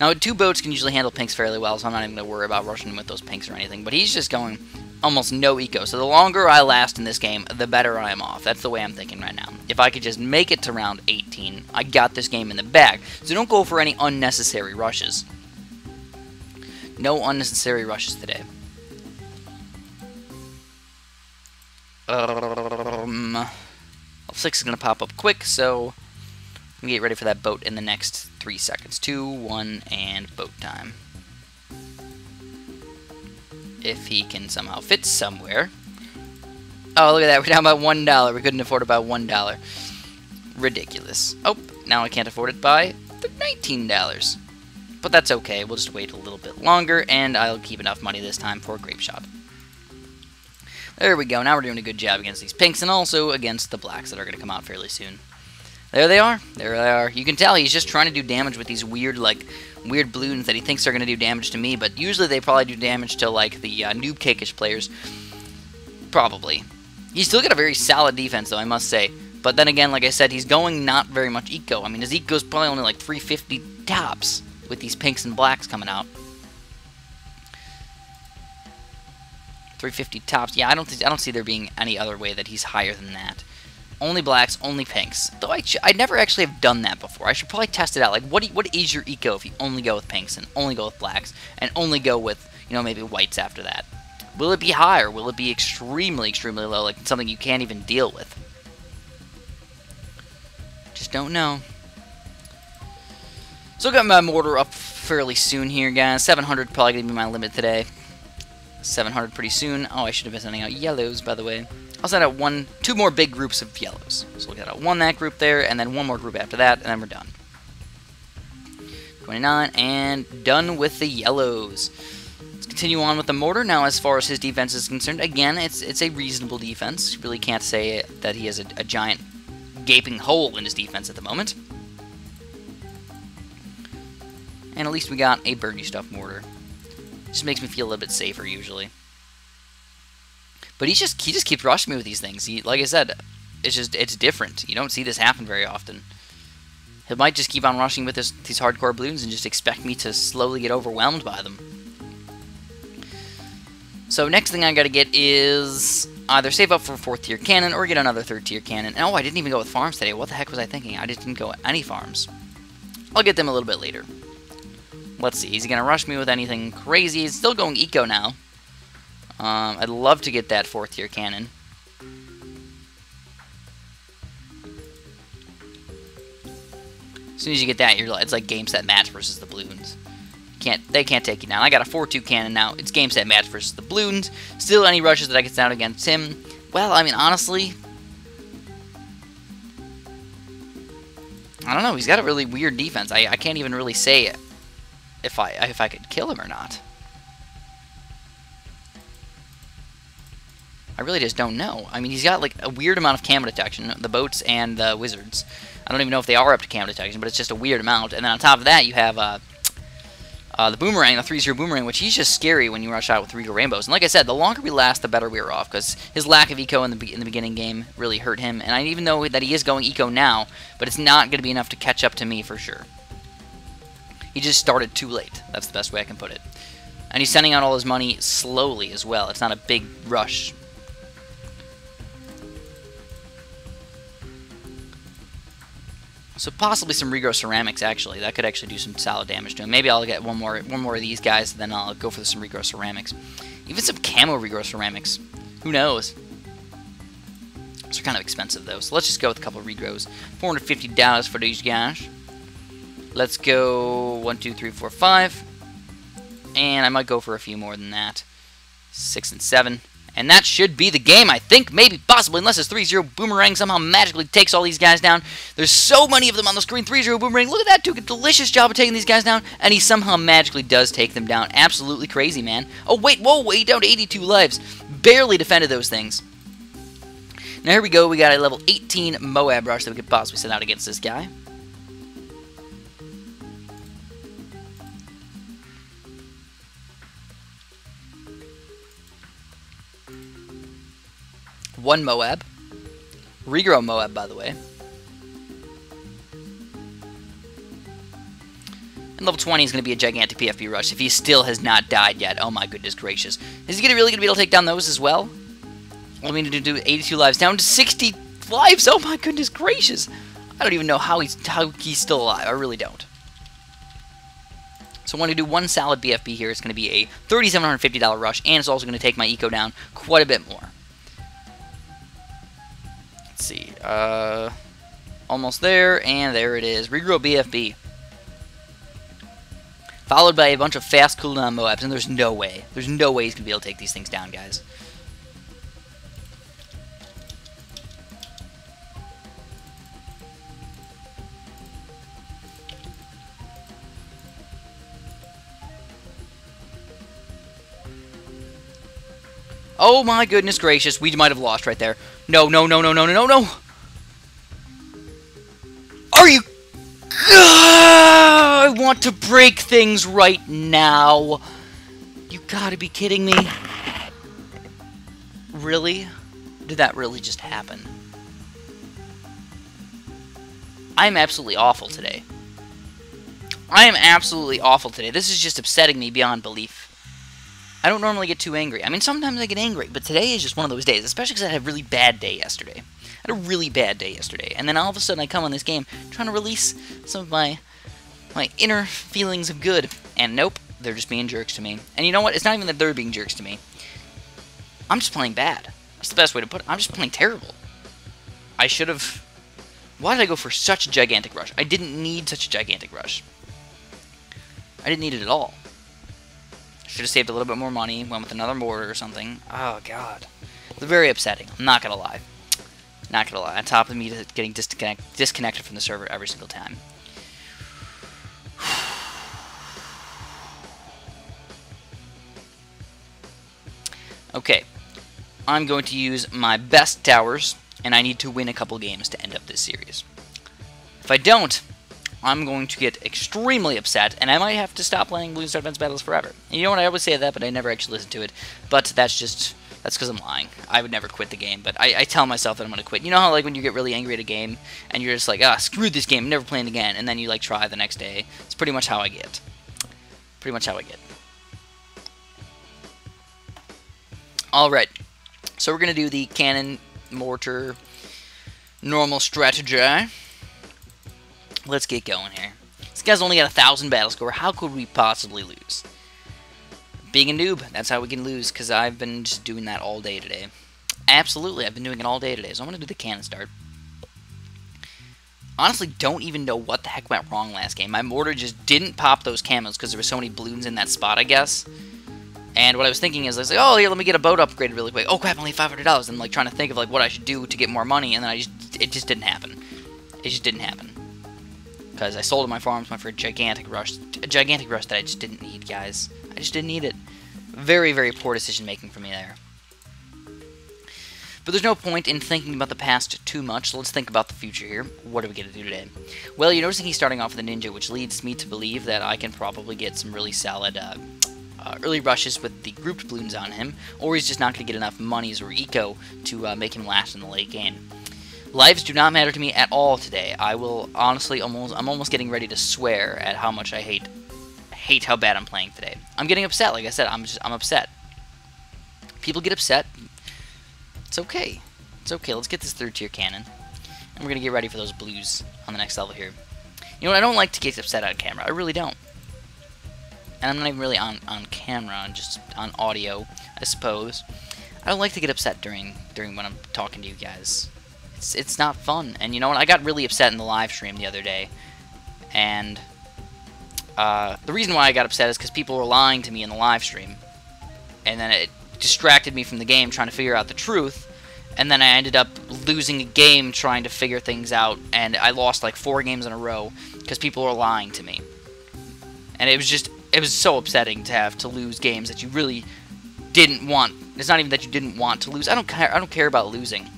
Now, two boats can usually handle pinks fairly well, so I'm not even going to worry about rushing with those pinks or anything. But he's just going almost no eco. So the longer I last in this game, the better I am off. That's the way I'm thinking right now. If I could just make it to round 18, I got this game in the bag. So don't go for any unnecessary rushes. No unnecessary rushes today. Um, 6 is going to pop up quick, so we get ready for that boat in the next 3 seconds. 2, 1, and boat time if he can somehow fit somewhere. Oh, look at that. We're down by $1. We couldn't afford by $1. Ridiculous. Oh, now I can't afford it by $19. But that's okay. We'll just wait a little bit longer, and I'll keep enough money this time for a grape shot. There we go. Now we're doing a good job against these pinks, and also against the blacks that are going to come out fairly soon. There they are. There they are. You can tell he's just trying to do damage with these weird, like, weird balloons that he thinks are going to do damage to me, but usually they probably do damage to, like, the uh, noob cakish players. Probably. He's still got a very solid defense, though, I must say. But then again, like I said, he's going not very much eco. I mean, his eco's probably only like 350 tops with these pinks and blacks coming out. 350 tops. Yeah, I don't I don't see there being any other way that he's higher than that. Only blacks, only pinks. Though I, I never actually have done that before. I should probably test it out. Like, what, what is your eco if you only go with pinks and only go with blacks and only go with, you know, maybe whites after that? Will it be high or will it be extremely, extremely low, like something you can't even deal with? Just don't know. So I got my mortar up fairly soon here, guys. 700 probably going to be my limit today. 700 pretty soon. Oh, I should have been sending out yellows, by the way. I'll send out one, two more big groups of yellows. So we'll get out one that group there, and then one more group after that, and then we're done. 29, and done with the yellows. Let's continue on with the mortar. Now, as far as his defense is concerned, again, it's it's a reasonable defense. You really can't say that he has a, a giant gaping hole in his defense at the moment. And at least we got a Burny Stuff mortar. Just makes me feel a little bit safer, usually. But he just he just keeps rushing me with these things. He, like I said, it's just it's different. You don't see this happen very often. He might just keep on rushing with this, these hardcore balloons and just expect me to slowly get overwhelmed by them. So next thing I gotta get is either save up for a fourth tier cannon or get another third tier cannon. And oh, I didn't even go with farms today. What the heck was I thinking? I didn't go any farms. I'll get them a little bit later. Let's see. Is he gonna rush me with anything crazy? He's still going eco now. Um, I'd love to get that fourth tier cannon. As soon as you get that, you're it's like game set match versus the balloons. Can't they can't take you down. I got a 4-2 cannon now. It's game set match versus the balloons. Still, any rushes that I get down against him. Well, I mean, honestly, I don't know. He's got a really weird defense. I, I can't even really say if I if I could kill him or not. I really just don't know. I mean, he's got like a weird amount of camo detection, the boats and the wizards. I don't even know if they are up to camo detection, but it's just a weird amount. And then on top of that, you have uh, uh, the boomerang, the 3-0 boomerang, which he's just scary when you rush out with Regrow Rainbows. And like I said, the longer we last, the better we are off, because his lack of eco in the, in the beginning game really hurt him. And I even know that he is going eco now, but it's not going to be enough to catch up to me for sure. He just started too late. That's the best way I can put it. And he's sending out all his money slowly as well. It's not a big rush So possibly some regrow ceramics actually. That could actually do some solid damage to him. Maybe I'll get one more one more of these guys, then I'll go for some regrow ceramics. Even some camo regrow ceramics. Who knows? Those are kind of expensive though. So let's just go with a couple regrows. $450 for these guys. Let's go one, two, three, four, five. And I might go for a few more than that. Six and seven. And that should be the game, I think, maybe, possibly, unless this 3-0 Boomerang somehow magically takes all these guys down. There's so many of them on the screen. 3-0 Boomerang, look at that, doing a delicious job of taking these guys down, and he somehow magically does take them down. Absolutely crazy, man. Oh, wait, whoa, wait, down to 82 lives. Barely defended those things. Now here we go, we got a level 18 Moab Rush that we could possibly send out against this guy. One Moab. Regrow Moab, by the way. And level 20 is going to be a gigantic BFB rush if he still has not died yet. Oh my goodness gracious. Is he really going to be able to take down those as well? Well, I mean, to do 82 lives down to 60 lives. Oh my goodness gracious. I don't even know how he's how he's still alive. I really don't. So I want to do one solid BFB here. It's going to be a $3,750 rush, and it's also going to take my eco down quite a bit more. Let's see. Uh, almost there, and there it is. Regrow BFB. Followed by a bunch of fast cooldown Moabs, and there's no way. There's no way he's going to be able to take these things down, guys. Oh my goodness gracious, we might have lost right there. No, no, no, no, no, no, no, no! Are you... I want to break things right now. You gotta be kidding me. Really? Did that really just happen? I'm absolutely awful today. I am absolutely awful today. This is just upsetting me beyond belief. I don't normally get too angry. I mean, sometimes I get angry, but today is just one of those days, especially because I had a really bad day yesterday. I had a really bad day yesterday, and then all of a sudden I come on this game trying to release some of my my inner feelings of good, and nope, they're just being jerks to me. And you know what? It's not even that they're being jerks to me. I'm just playing bad. That's the best way to put it. I'm just playing terrible. I should have... Why did I go for such a gigantic rush? I didn't need such a gigantic rush. I didn't need it at all. Should have saved a little bit more money, went with another mortar or something. Oh, God. It's very upsetting. I'm not going to lie. Not going to lie. On top of me getting disconnect disconnected from the server every single time. okay. I'm going to use my best towers, and I need to win a couple games to end up this series. If I don't, I'm going to get extremely upset, and I might have to stop playing Bloons Tower Defense Battles forever. And you know what? I always say that, but I never actually listen to it. But that's just that's because I'm lying. I would never quit the game, but I, I tell myself that I'm going to quit. You know how like when you get really angry at a game and you're just like, ah, screw this game, I'm never playing again, and then you like try the next day. It's pretty much how I get. Pretty much how I get. All right, so we're going to do the cannon mortar normal strategy. Let's get going here. This guy's only got a thousand battle score. How could we possibly lose? Being a noob, that's how we can lose, because I've been just doing that all day today. Absolutely, I've been doing it all day today, so I'm going to do the cannon start. Honestly, don't even know what the heck went wrong last game. My mortar just didn't pop those camos because there were so many balloons in that spot, I guess. And what I was thinking is, I was like, oh, here, let me get a boat upgraded really quick. Oh, crap, only $500. And, like, trying to think of, like, what I should do to get more money, and then I just, it just didn't happen. It just didn't happen because I sold my farms for a gigantic rush, a gigantic rush that I just didn't need, guys. I just didn't need it. Very, very poor decision making for me there. But there's no point in thinking about the past too much, let's think about the future here. What are we going to do today? Well, you're noticing he's starting off with a ninja, which leads me to believe that I can probably get some really solid uh, uh, early rushes with the grouped balloons on him, or he's just not going to get enough monies or eco to uh, make him last in the late game. Lives do not matter to me at all today. I will honestly almost I'm almost getting ready to swear at how much I hate hate how bad I'm playing today. I'm getting upset, like I said, I'm just I'm upset. People get upset. It's okay. It's okay. Let's get this third tier cannon. And we're gonna get ready for those blues on the next level here. You know what, I don't like to get upset on camera. I really don't. And I'm not even really on, on camera, just on audio, I suppose. I don't like to get upset during during when I'm talking to you guys it's it's not fun. And you know what? I got really upset in the live stream the other day, and uh, the reason why I got upset is because people were lying to me in the live stream, and then it distracted me from the game trying to figure out the truth. And then I ended up losing a game trying to figure things out, and I lost like four games in a row because people were lying to me. And it was just, it was so upsetting to have to lose games that you really didn't want. It's not even that you didn't want to lose. I don't care. I don't care about losing.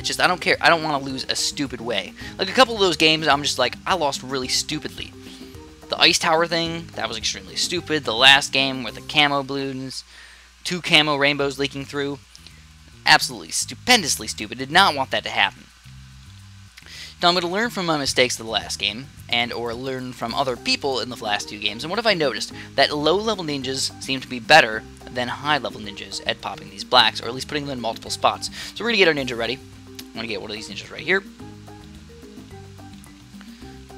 It's just, I don't care. I don't want to lose a stupid way. Like, a couple of those games, I'm just like, I lost really stupidly. The Ice Tower thing, that was extremely stupid. The last game with the camo balloons, two camo rainbows leaking through, absolutely stupendously stupid. Did not want that to happen. Now I'm going to learn from my mistakes of the last game, and or learn from other people in the last two games. And what have I noticed? That low-level ninjas seem to be better than high-level ninjas at popping these blacks, or at least putting them in multiple spots. So we're going to get our ninja ready. I'm going to get one of these ninjas right here.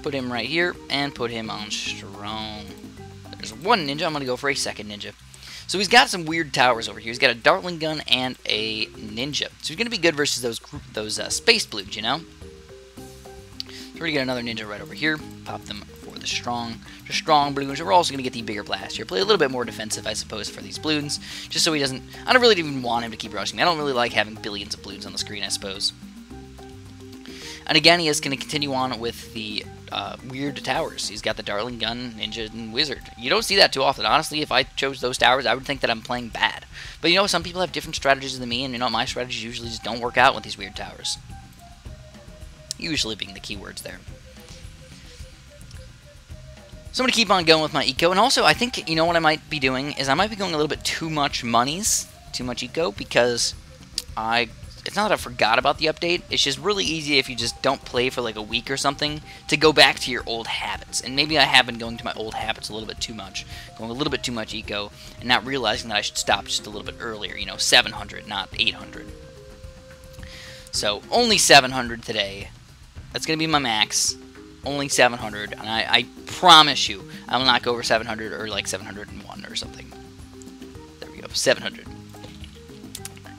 Put him right here, and put him on strong. There's one ninja. I'm going to go for a second ninja. So he's got some weird towers over here. He's got a Dartling gun and a ninja. So he's going to be good versus those those uh, space blues, you know? So we're going to get another ninja right over here. Pop them the strong the strong balloons. We're also going to get the bigger blast here. Play a little bit more defensive, I suppose, for these balloons. Just so he doesn't... I don't really even want him to keep rushing. I don't really like having billions of balloons on the screen, I suppose. And again, he is going to continue on with the uh, weird towers. He's got the Dartling Gun, Ninja, and Wizard. You don't see that too often. Honestly, if I chose those towers, I would think that I'm playing bad. But you know, some people have different strategies than me, and you know, my strategies usually just don't work out with these weird towers. Usually being the keywords there. So I'm going to keep on going with my eco. And also, I think, you know what I might be doing is I might be going a little bit too much monies, too much eco, because I it's not that I forgot about the update, it's just really easy if you just don't play for like a week or something to go back to your old habits. And maybe I have been going to my old habits a little bit too much, going a little bit too much eco, and not realizing that I should stop just a little bit earlier, you know, 700, not 800. So, only 700 today. That's going to be my max. Only 700, and I, I promise you, I will not go over 700 or like 701 or something. There we go, 700.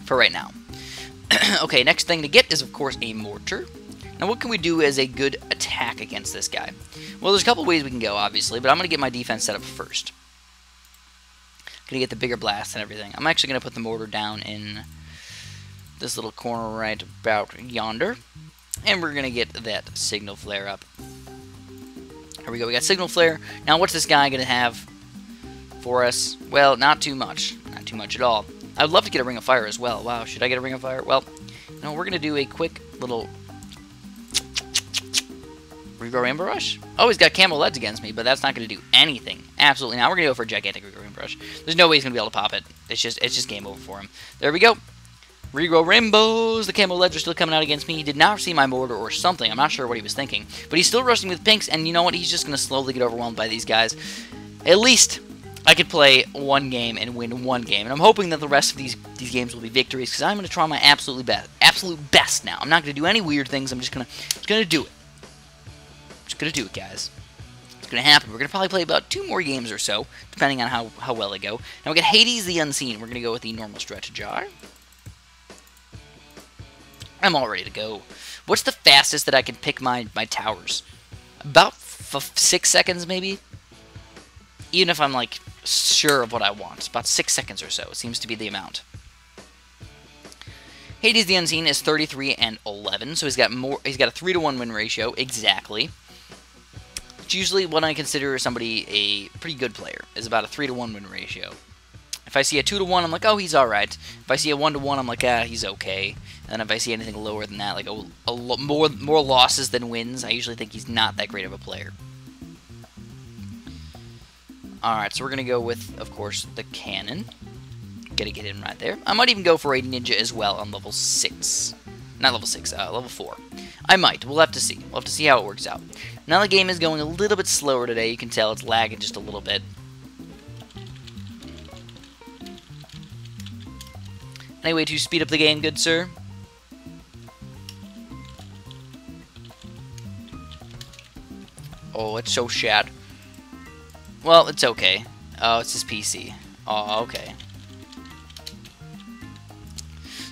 For right now. okay, next thing to get is, of course, a mortar. Now, what can we do as a good attack against this guy? Well, there's a couple ways we can go, obviously, but I'm going to get my defense set up first. I'm going to get the bigger blast and everything. I'm actually going to put the mortar down in this little corner right about yonder. And we're going to get that signal flare up. Here we go. We got signal flare. Now, what's this guy going to have for us? Well, not too much. Not too much at all. I would love to get a Ring of Fire as well. Wow, should I get a Ring of Fire? Well, know, we're going to do a quick little... Regrow Rainbow Rush? Oh, he's got camo Leads against me, but that's not going to do anything. Absolutely not. We're going to go for a Gigantic Regrow Rainbow Rush. There's no way he's going to be able to pop it. It's just, it's just game over for him. There we go. Regrow Rainbows. The Camo Leads are still coming out against me. He did not see my mortar or something. I'm not sure what he was thinking. But he's still rushing with pinks, and you know what? He's just going to slowly get overwhelmed by these guys. At least I could play one game and win one game. And I'm hoping that the rest of these these games will be victories because I'm going to try my absolutely best, absolute best now. I'm not going to do any weird things. I'm just going to just to do it. Just going to do it, guys. It's going to happen. We're going to probably play about two more games or so, depending on how, how well they go. Now we got Hades the Unseen. We're going to go with the normal stretch jar. I'm all ready to go. What's the fastest that I can pick my, my towers? About six seconds, maybe? Even if I'm, like, sure of what I want. About six seconds or so. Seems to be the amount. Hades the Unseen is 33 and 11, so he's got more. He's got a three to one win ratio exactly. It's usually what I consider somebody a pretty good player is about a three to one win ratio. If I see a two to one, I'm like, oh, he's all right. If I see a one to one, I'm like, ah, he's okay. And if I see anything lower than that, like a, a more more losses than wins, I usually think he's not that great of a player. Alright, so we're going to go with, of course, the cannon. Gotta get in right there. I might even go for a ninja as well on level 6. Not level 6, uh, level 4. I might. We'll have to see. We'll have to see how it works out. Now the game is going a little bit slower today. You can tell it's lagging just a little bit. Any way to speed up the game, good sir? Oh, it's so shad. Well, it's okay. Oh, it's his PC. Oh, okay.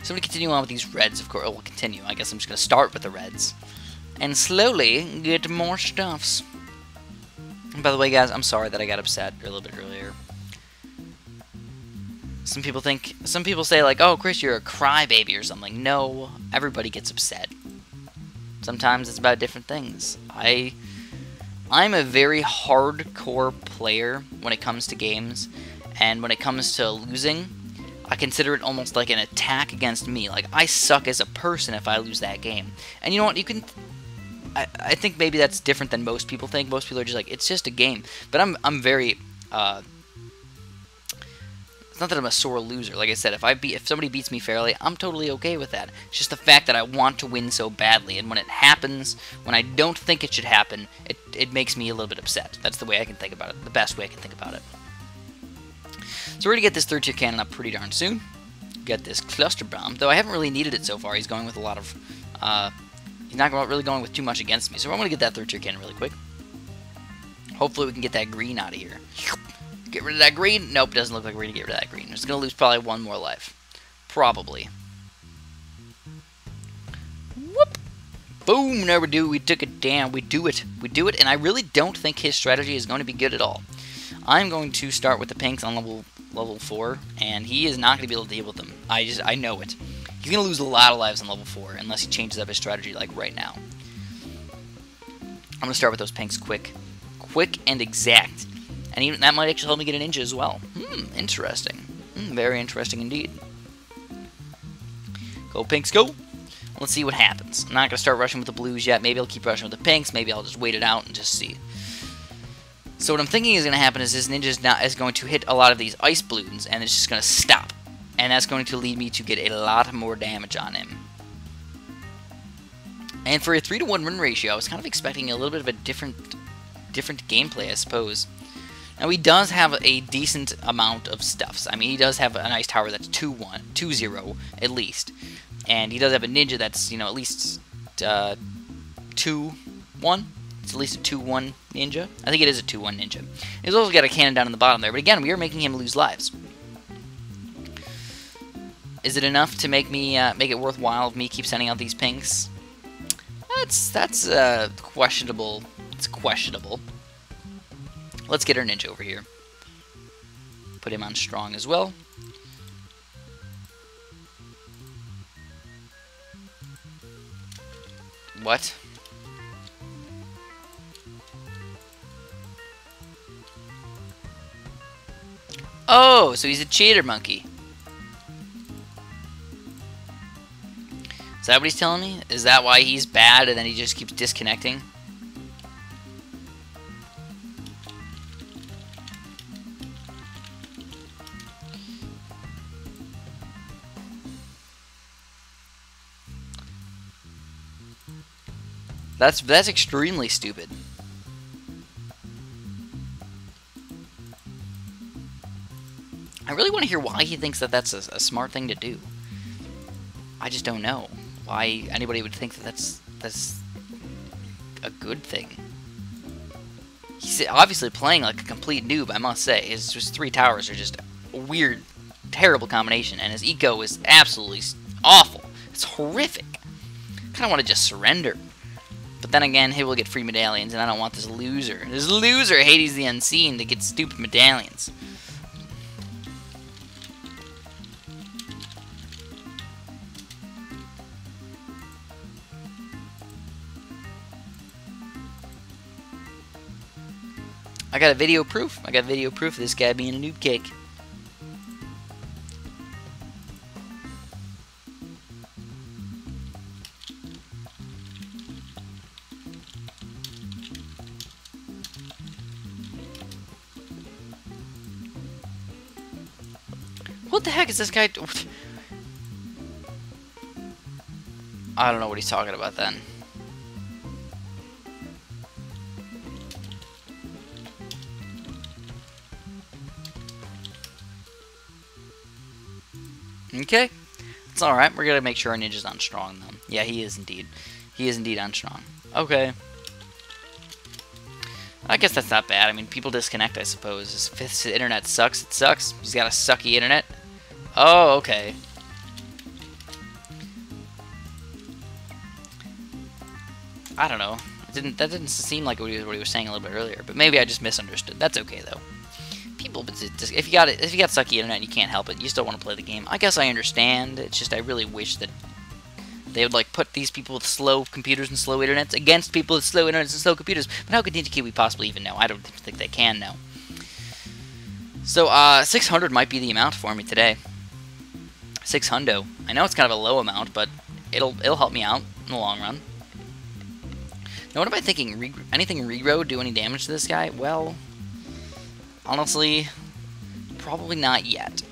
So I'm going to continue on with these reds, of course. Oh, we'll continue. I guess I'm just going to start with the reds. And slowly get more stuffs. And by the way, guys, I'm sorry that I got upset a little bit earlier. Some people think, some people say like, oh, Chris, you're a crybaby or something. No, everybody gets upset. Sometimes it's about different things. I I'm a very hardcore player when it comes to games, and when it comes to losing, I consider it almost like an attack against me. Like, I suck as a person if I lose that game. And you know what? You can... I, I think maybe that's different than most people think. Most people are just like, it's just a game. But I'm, I'm very... Uh, not that I'm a sore loser. Like I said, if I beat, if somebody beats me fairly, I'm totally okay with that. It's just the fact that I want to win so badly, and when it happens, when I don't think it should happen, it, it makes me a little bit upset. That's the way I can think about it. The best way I can think about it. So we're gonna get this third tier cannon up pretty darn soon. Get this cluster bomb, though I haven't really needed it so far. He's going with a lot of, uh, he's not really going with too much against me. So I'm gonna get that third tier cannon really quick. Hopefully we can get that green out of here. Get rid of that green? Nope, doesn't look like we're going to get rid of that green. Just going to lose probably one more life. Probably. Whoop! Boom! There we do. We took it down. We do it. We do it, and I really don't think his strategy is going to be good at all. I'm going to start with the pinks on level level 4, and he is not going to be able to deal with them. I just, I know it. He's going to lose a lot of lives on level 4 unless he changes up his strategy like right now. I'm going to start with those pinks quick. Quick and exact. And even that might actually help me get a ninja as well. Hmm, interesting. Hmm, very interesting indeed. Go pinks, go! Let's see what happens. I'm not going to start rushing with the blues yet. Maybe I'll keep rushing with the pinks. Maybe I'll just wait it out and just see. So what I'm thinking is going to happen is this ninja not, is going to hit a lot of these ice balloons, and it's just going to stop. And that's going to lead me to get a lot more damage on him. And for a 3 to 1 run ratio, I was kind of expecting a little bit of a different different gameplay, I suppose. Now he does have a decent amount of stuffs. I mean, he does have an ice tower that's 2-1, 2-0 at least. And he does have a ninja that's, you know, at least 2-1. Uh, it's at least a 2-1 ninja. I think it is a 2-1 ninja. He's also got a cannon down in the bottom there. But again, we are making him lose lives. Is it enough to make me uh, make it worthwhile of me keep sending out these pinks? That's that's uh, questionable. It's questionable. Let's get our ninja over here. Put him on strong as well. What? Oh, so he's a cheater monkey. Is that what he's telling me? Is that why he's bad and then he just keeps disconnecting? That's that's extremely stupid. I really want to hear why he thinks that that's a, a, smart thing to do. I just don't know why anybody would think that that's that's a good thing. He's obviously playing like a complete noob, I must say. His three towers are just a weird, terrible combination, and his eco is absolutely awful. It's horrific. I kind of want to just surrender. Then again, he will get free medallions, and I don't want this loser. This loser, Hades the Unseen, to get stupid medallions. I got a video proof. I got video proof of this guy being a noob cake. This guy? I don't know what he's talking about then. Okay. It's alright. We're gonna make sure our ninja's on strong, though. Yeah, he is indeed. He is indeed on strong. Okay. I guess that's not bad. I mean, people disconnect, I suppose. If his internet sucks, it sucks. He's got a sucky internet. Oh, okay. I don't know. It didn't that didn't seem like what he, was, what he was saying a little bit earlier, but maybe I just misunderstood. That's okay though. People, if you got if you got sucky internet, and you can't help it. You still want to play the game. I guess I understand. It's just I really wish that they would like put these people with slow computers and slow internets against people with slow internets and slow computers. But how could Ninja Kiwi possibly even know? I don't think they can know. So, uh, 600 might be the amount for me today. Six hundo. I know it's kind of a low amount, but it'll it'll help me out in the long run. Now, what am I thinking? Re anything regrow do any damage to this guy? Well, honestly, probably not yet.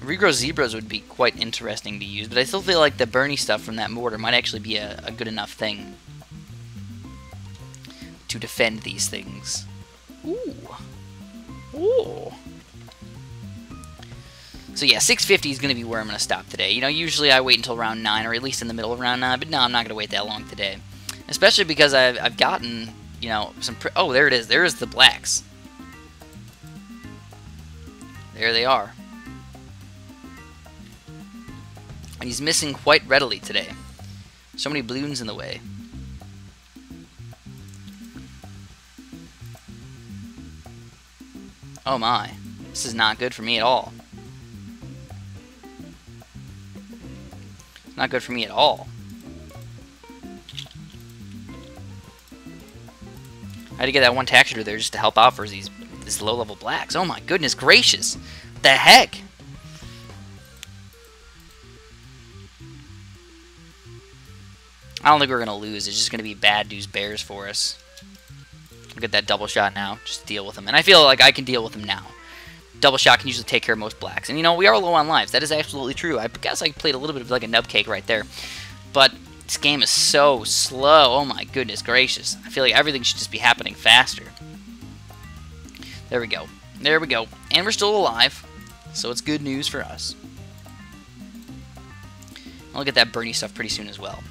Regrow Zebras would be quite interesting to use, but I still feel like the Burny stuff from that mortar might actually be a, a good enough thing to defend these things. Ooh. Ooh. So yeah, 650 is going to be where I'm going to stop today. You know, usually I wait until round 9, or at least in the middle of round 9, but no, I'm not going to wait that long today. Especially because I've, I've gotten, you know, some... oh, there it is. There is the blacks. There they are. And he's missing quite readily today. So many balloons in the way. Oh my. This is not good for me at all. Not good for me at all. I had to get that one tax there just to help out for these these low-level blacks. Oh my goodness gracious. The heck? I don't think we're going to lose. It's just going to be bad news bears for us. I'll get that double shot now. Just deal with them. And I feel like I can deal with them now double shot can usually take care of most blacks. And you know, we are low on lives. That is absolutely true. I guess I played a little bit of like a nub cake right there. But this game is so slow. Oh my goodness gracious. I feel like everything should just be happening faster. There we go. There we go. And we're still alive. So it's good news for us. I'll get that Burny stuff pretty soon as well.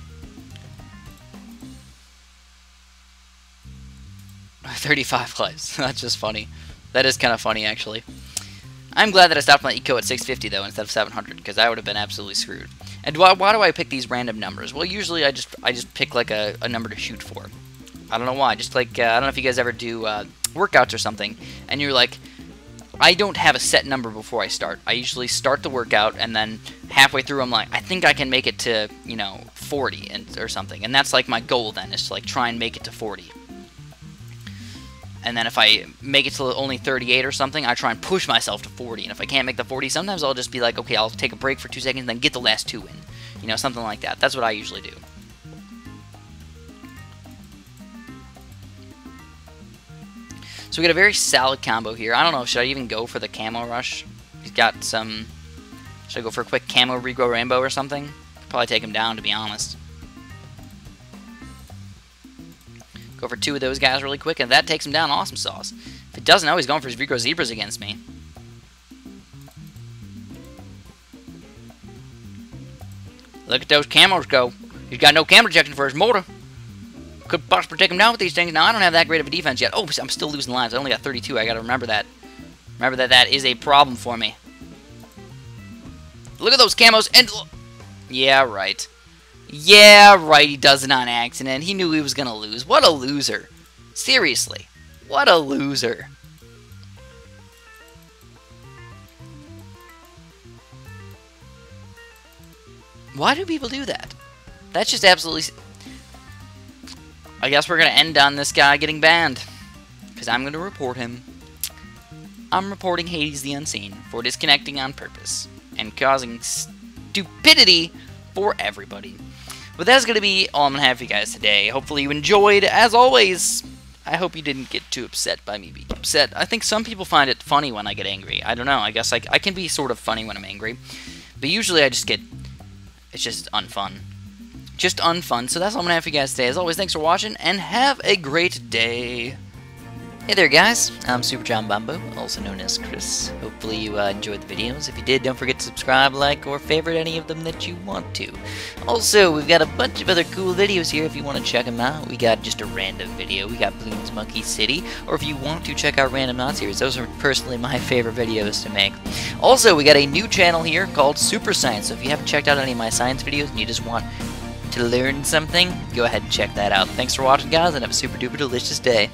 35 lives. That's just funny. That is kind of funny, actually. I'm glad that I stopped my eco at 650 though instead of 700 because I would have been absolutely screwed. And why, why do I pick these random numbers? Well, usually I just I just pick like a, a number to shoot for. I don't know why. Just like uh, I don't know if you guys ever do uh, workouts or something, and you're like, I don't have a set number before I start. I usually start the workout and then halfway through I'm like, I think I can make it to you know 40 and or something, and that's like my goal then is to like try and make it to 40 and then if I make it to only 38 or something, I try and push myself to 40. And if I can't make the 40, sometimes I'll just be like, okay, I'll take a break for two seconds, and then get the last two in. You know, something like that. That's what I usually do. So we got a very solid combo here. I don't know, should I even go for the camo rush? He's got some... Should I go for a quick camo regrow rainbow or something? Probably take him down, to be honest. Go for two of those guys really quick, and that takes him down awesome sauce. If it doesn't, oh, he's going for his Regrow Zebras against me. Look at those camos go. He's got no camo protection for his mortar. Could possibly take him down with these things. Now, I don't have that great of a defense yet. Oh, I'm still losing lines. I only got 32. I gotta remember that. Remember that that is a problem for me. Look at those camos, and... Yeah, right. Yeah, right, he does it on accident. He knew he was going to lose. What a loser. Seriously. What a loser. Why do people do that? That's just absolutely... I guess we're going to end on this guy getting banned. Because I'm going to report him. I'm reporting Hades the Unseen for disconnecting on purpose and causing stupidity for everybody. But that's going to be all I'm going to have for you guys today. Hopefully you enjoyed. As always, I hope you didn't get too upset by me being upset. I think some people find it funny when I get angry. I don't know. I guess I, I can be sort of funny when I'm angry. But usually I just get... It's just unfun. Just unfun. So that's all I'm going to have for you guys today. As always, thanks for watching, and have a great day. Hey there guys, I'm Superjombombo, also known as Chris. Hopefully you uh, enjoyed the videos. If you did, don't forget to subscribe, like, or favorite any of them that you want to. Also, we've got a bunch of other cool videos here if you want to check them out. We got just a random video, we got Bloons Monkey City, or if you want to check out Random Knot Series, those are personally my favorite videos to make. Also, we got a new channel here called Super Science, so if you haven't checked out any of my science videos and you just want to learn something, go ahead and check that out. Thanks for watching guys, and have a super duper delicious day.